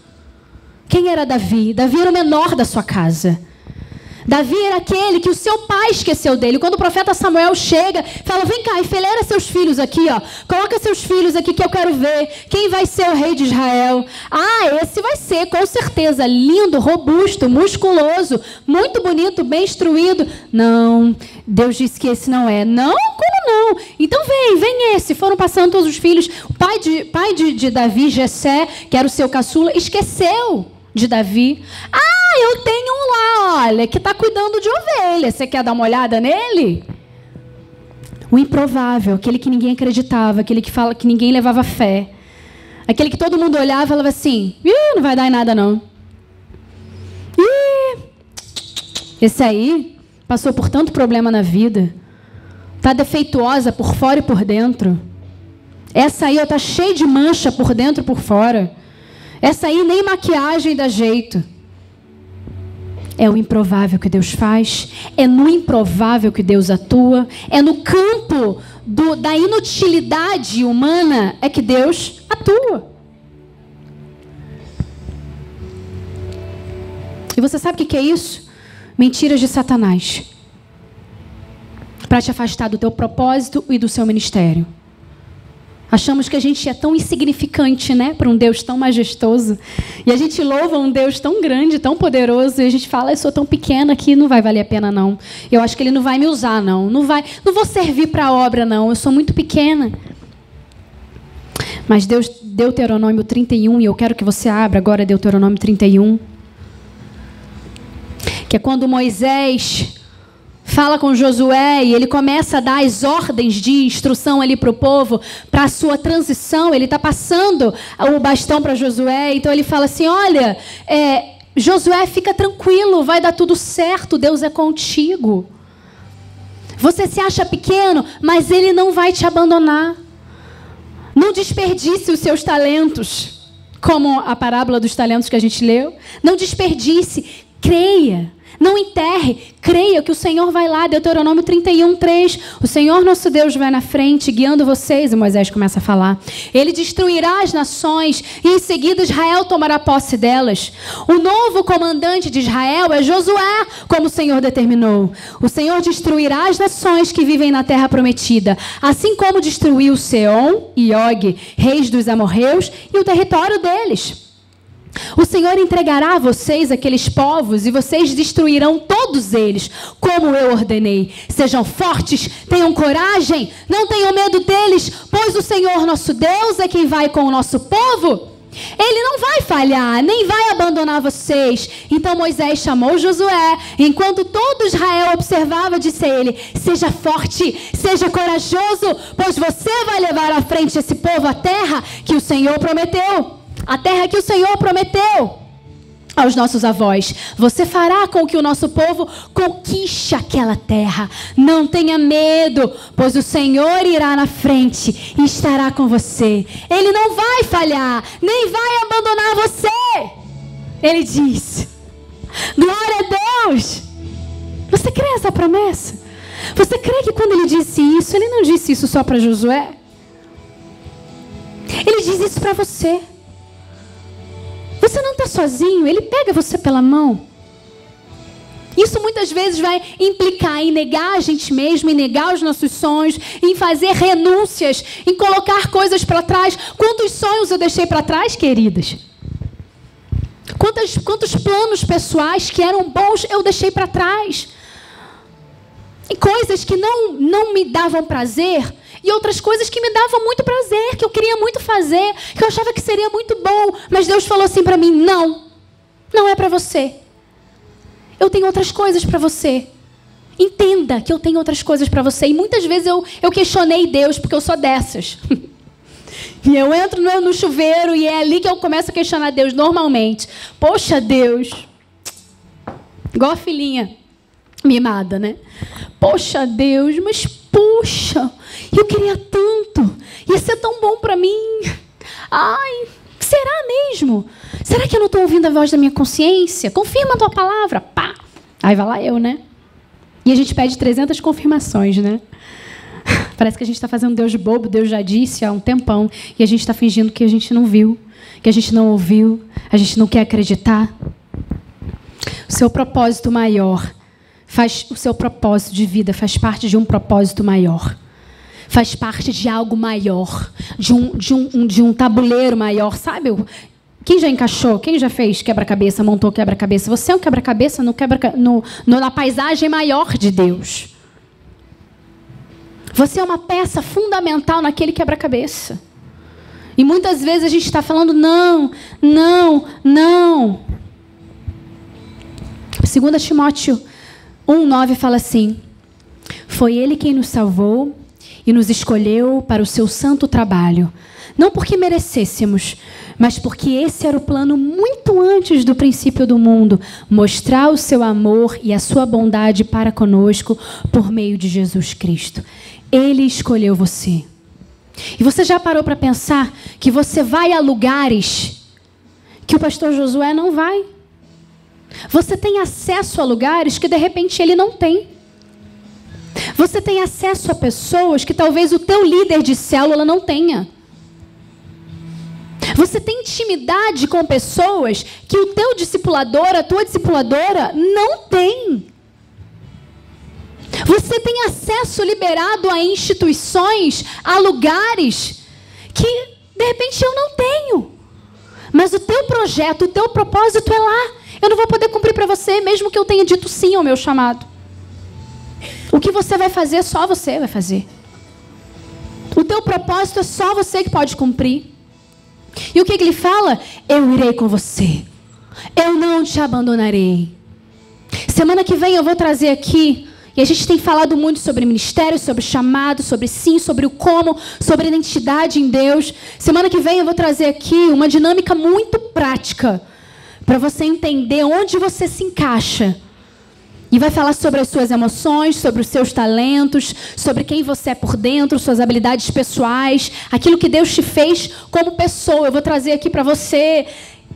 Quem era Davi? Davi era o menor da sua casa. Davi era aquele que o seu pai esqueceu dele. Quando o profeta Samuel chega, fala: Vem cá, enfileira seus filhos aqui, ó. Coloca seus filhos aqui que eu quero ver. Quem vai ser o rei de Israel? Ah, esse vai ser, com certeza. Lindo, robusto, musculoso, muito bonito, bem instruído. Não, Deus disse que esse não é. Não? Como não? Então vem, vem esse. Foram passando todos os filhos. O pai de, pai de, de Davi, Jessé, que era o seu caçula, esqueceu de Davi. Ah, eu tenho um lá, olha, que está cuidando de ovelha. Você quer dar uma olhada nele? O improvável, aquele que ninguém acreditava, aquele que fala que ninguém levava fé. Aquele que todo mundo olhava e falava assim: Ih, não vai dar em nada não. Ih, esse aí passou por tanto problema na vida. Está defeituosa por fora e por dentro. Essa aí está cheia de mancha por dentro e por fora. Essa aí nem maquiagem dá jeito. É o improvável que Deus faz, é no improvável que Deus atua, é no campo do, da inutilidade humana é que Deus atua. E você sabe o que é isso? Mentiras de Satanás para te afastar do teu propósito e do seu ministério. Achamos que a gente é tão insignificante, né, para um Deus tão majestoso. E a gente louva um Deus tão grande, tão poderoso, e a gente fala, eu sou tão pequena que não vai valer a pena não. Eu acho que ele não vai me usar não, não vai, não vou servir para a obra não, eu sou muito pequena. Mas Deus Deuteronômio 31, e eu quero que você abra agora Deuteronômio 31. Que é quando Moisés fala com Josué e ele começa a dar as ordens de instrução ali para o povo, para a sua transição. Ele está passando o bastão para Josué, então ele fala assim: Olha, é, Josué, fica tranquilo, vai dar tudo certo, Deus é contigo. Você se acha pequeno, mas ele não vai te abandonar. Não desperdice os seus talentos, como a parábola dos talentos que a gente leu. Não desperdice, creia. Não enterre, creia que o Senhor vai lá, Deuteronômio 31, 3. O Senhor nosso Deus vai na frente, guiando vocês, e Moisés começa a falar. Ele destruirá as nações, e em seguida Israel tomará posse delas. O novo comandante de Israel é Josué, como o Senhor determinou. O Senhor destruirá as nações que vivem na terra prometida, assim como destruiu Seom e Og, reis dos amorreus, e o território deles. O Senhor entregará a vocês aqueles povos e vocês destruirão todos eles, como eu ordenei. Sejam fortes, tenham coragem, não tenham medo deles, pois o Senhor nosso Deus é quem vai com o nosso povo. Ele não vai falhar, nem vai abandonar vocês. Então Moisés chamou Josué, enquanto todo Israel observava, disse a ele: Seja forte, seja corajoso, pois você vai levar à frente esse povo à terra que o Senhor prometeu a terra que o Senhor prometeu aos nossos avós. Você fará com que o nosso povo conquiste aquela terra. Não tenha medo, pois o Senhor irá na frente e estará com você. Ele não vai falhar, nem vai abandonar você. Ele diz: Glória a Deus. Você crê essa promessa? Você crê que quando ele disse isso, ele não disse isso só para Josué? Ele diz isso para você. Você não está sozinho, ele pega você pela mão. Isso muitas vezes vai implicar em negar a gente mesmo, em negar os nossos sonhos, em fazer renúncias, em colocar coisas para trás. Quantos sonhos eu deixei para trás, queridas? Quantos, quantos planos pessoais que eram bons eu deixei para trás? E coisas que não, não me davam prazer, e outras coisas que me davam muito prazer, que eu queria muito fazer, que eu achava que seria muito bom, mas Deus falou assim para mim: não, não é para você. Eu tenho outras coisas para você. Entenda que eu tenho outras coisas para você. E muitas vezes eu, eu questionei Deus, porque eu sou dessas. e eu entro no, chuveiro e é ali que eu começo a questionar Deus normalmente. Poxa, Deus. Igual a filhinha mimada, né? Poxa, Deus, mas puxa, eu queria tanto. Ia ser tão bom para mim. Ai, será mesmo? Será que eu não estou ouvindo a voz da minha consciência? Confirma a tua palavra. Pá. Aí vai lá eu, né? E a gente pede 300 confirmações, né? Parece que a gente está fazendo Deus bobo, Deus já disse há um tempão, e a gente está fingindo que a gente não viu, que a gente não ouviu, a gente não quer acreditar. O seu propósito maior faz o seu propósito de vida, faz parte de um propósito maior. Faz parte de algo maior, de um, de um, de um tabuleiro maior, sabe? Quem já encaixou? Quem já fez quebra-cabeça, montou quebra-cabeça? Você é um quebra-cabeça no quebra, no, no, na paisagem maior de Deus. Você é uma peça fundamental naquele quebra-cabeça. E muitas vezes a gente está falando não, não, não. 2 Timóteo 1,9 fala assim: Foi Ele quem nos salvou e nos escolheu para o seu santo trabalho, não porque merecêssemos, mas porque esse era o plano muito antes do princípio do mundo mostrar o seu amor e a sua bondade para conosco por meio de Jesus Cristo. Ele escolheu você. E você já parou para pensar que você vai a lugares que o pastor Josué não vai? Você tem acesso a lugares que de repente ele não tem. Você tem acesso a pessoas que talvez o teu líder de célula não tenha. Você tem intimidade com pessoas que o teu discipulador, a tua discipuladora não tem. Você tem acesso liberado a instituições, a lugares que de repente eu não tenho. Mas o teu projeto, o teu propósito é lá. Eu não vou poder cumprir para você, mesmo que eu tenha dito sim ao meu chamado. O que você vai fazer, só você vai fazer. O teu propósito é só você que pode cumprir. E o que, que ele fala? Eu irei com você. Eu não te abandonarei. Semana que vem eu vou trazer aqui e a gente tem falado muito sobre ministério, sobre chamado, sobre sim, sobre o como, sobre identidade em Deus. Semana que vem eu vou trazer aqui uma dinâmica muito prática para você entender onde você se encaixa. E vai falar sobre as suas emoções, sobre os seus talentos, sobre quem você é por dentro, suas habilidades pessoais, aquilo que Deus te fez como pessoa. Eu vou trazer aqui para você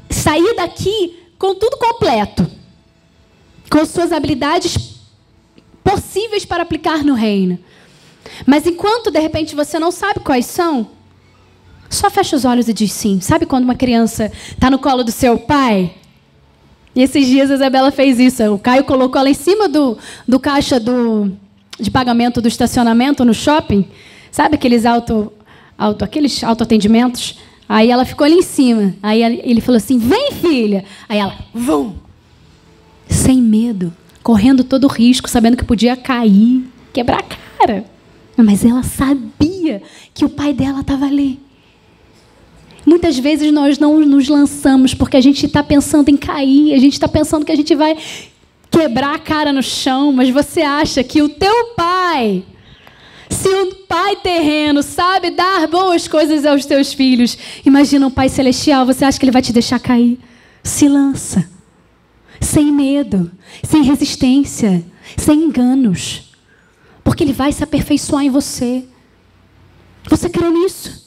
sair daqui com tudo completo. Com suas habilidades possíveis para aplicar no reino. Mas enquanto de repente você não sabe quais são, só fecha os olhos e diz sim. Sabe quando uma criança está no colo do seu pai? E esses dias a Isabela fez isso. O Caio colocou ela em cima do, do caixa do, de pagamento do estacionamento no shopping. Sabe aqueles auto, auto, aqueles autoatendimentos? Aí ela ficou ali em cima. Aí ele falou assim: Vem, filha. Aí ela, vum. Sem medo correndo todo o risco, sabendo que podia cair, quebrar a cara. Mas ela sabia que o pai dela estava ali. Muitas vezes nós não nos lançamos porque a gente está pensando em cair, a gente está pensando que a gente vai quebrar a cara no chão, mas você acha que o teu pai, se o pai terreno sabe dar boas coisas aos teus filhos, imagina um pai celestial, você acha que ele vai te deixar cair? Se lança sem medo, sem resistência, sem enganos. Porque Ele vai se aperfeiçoar em você. Você crê nisso?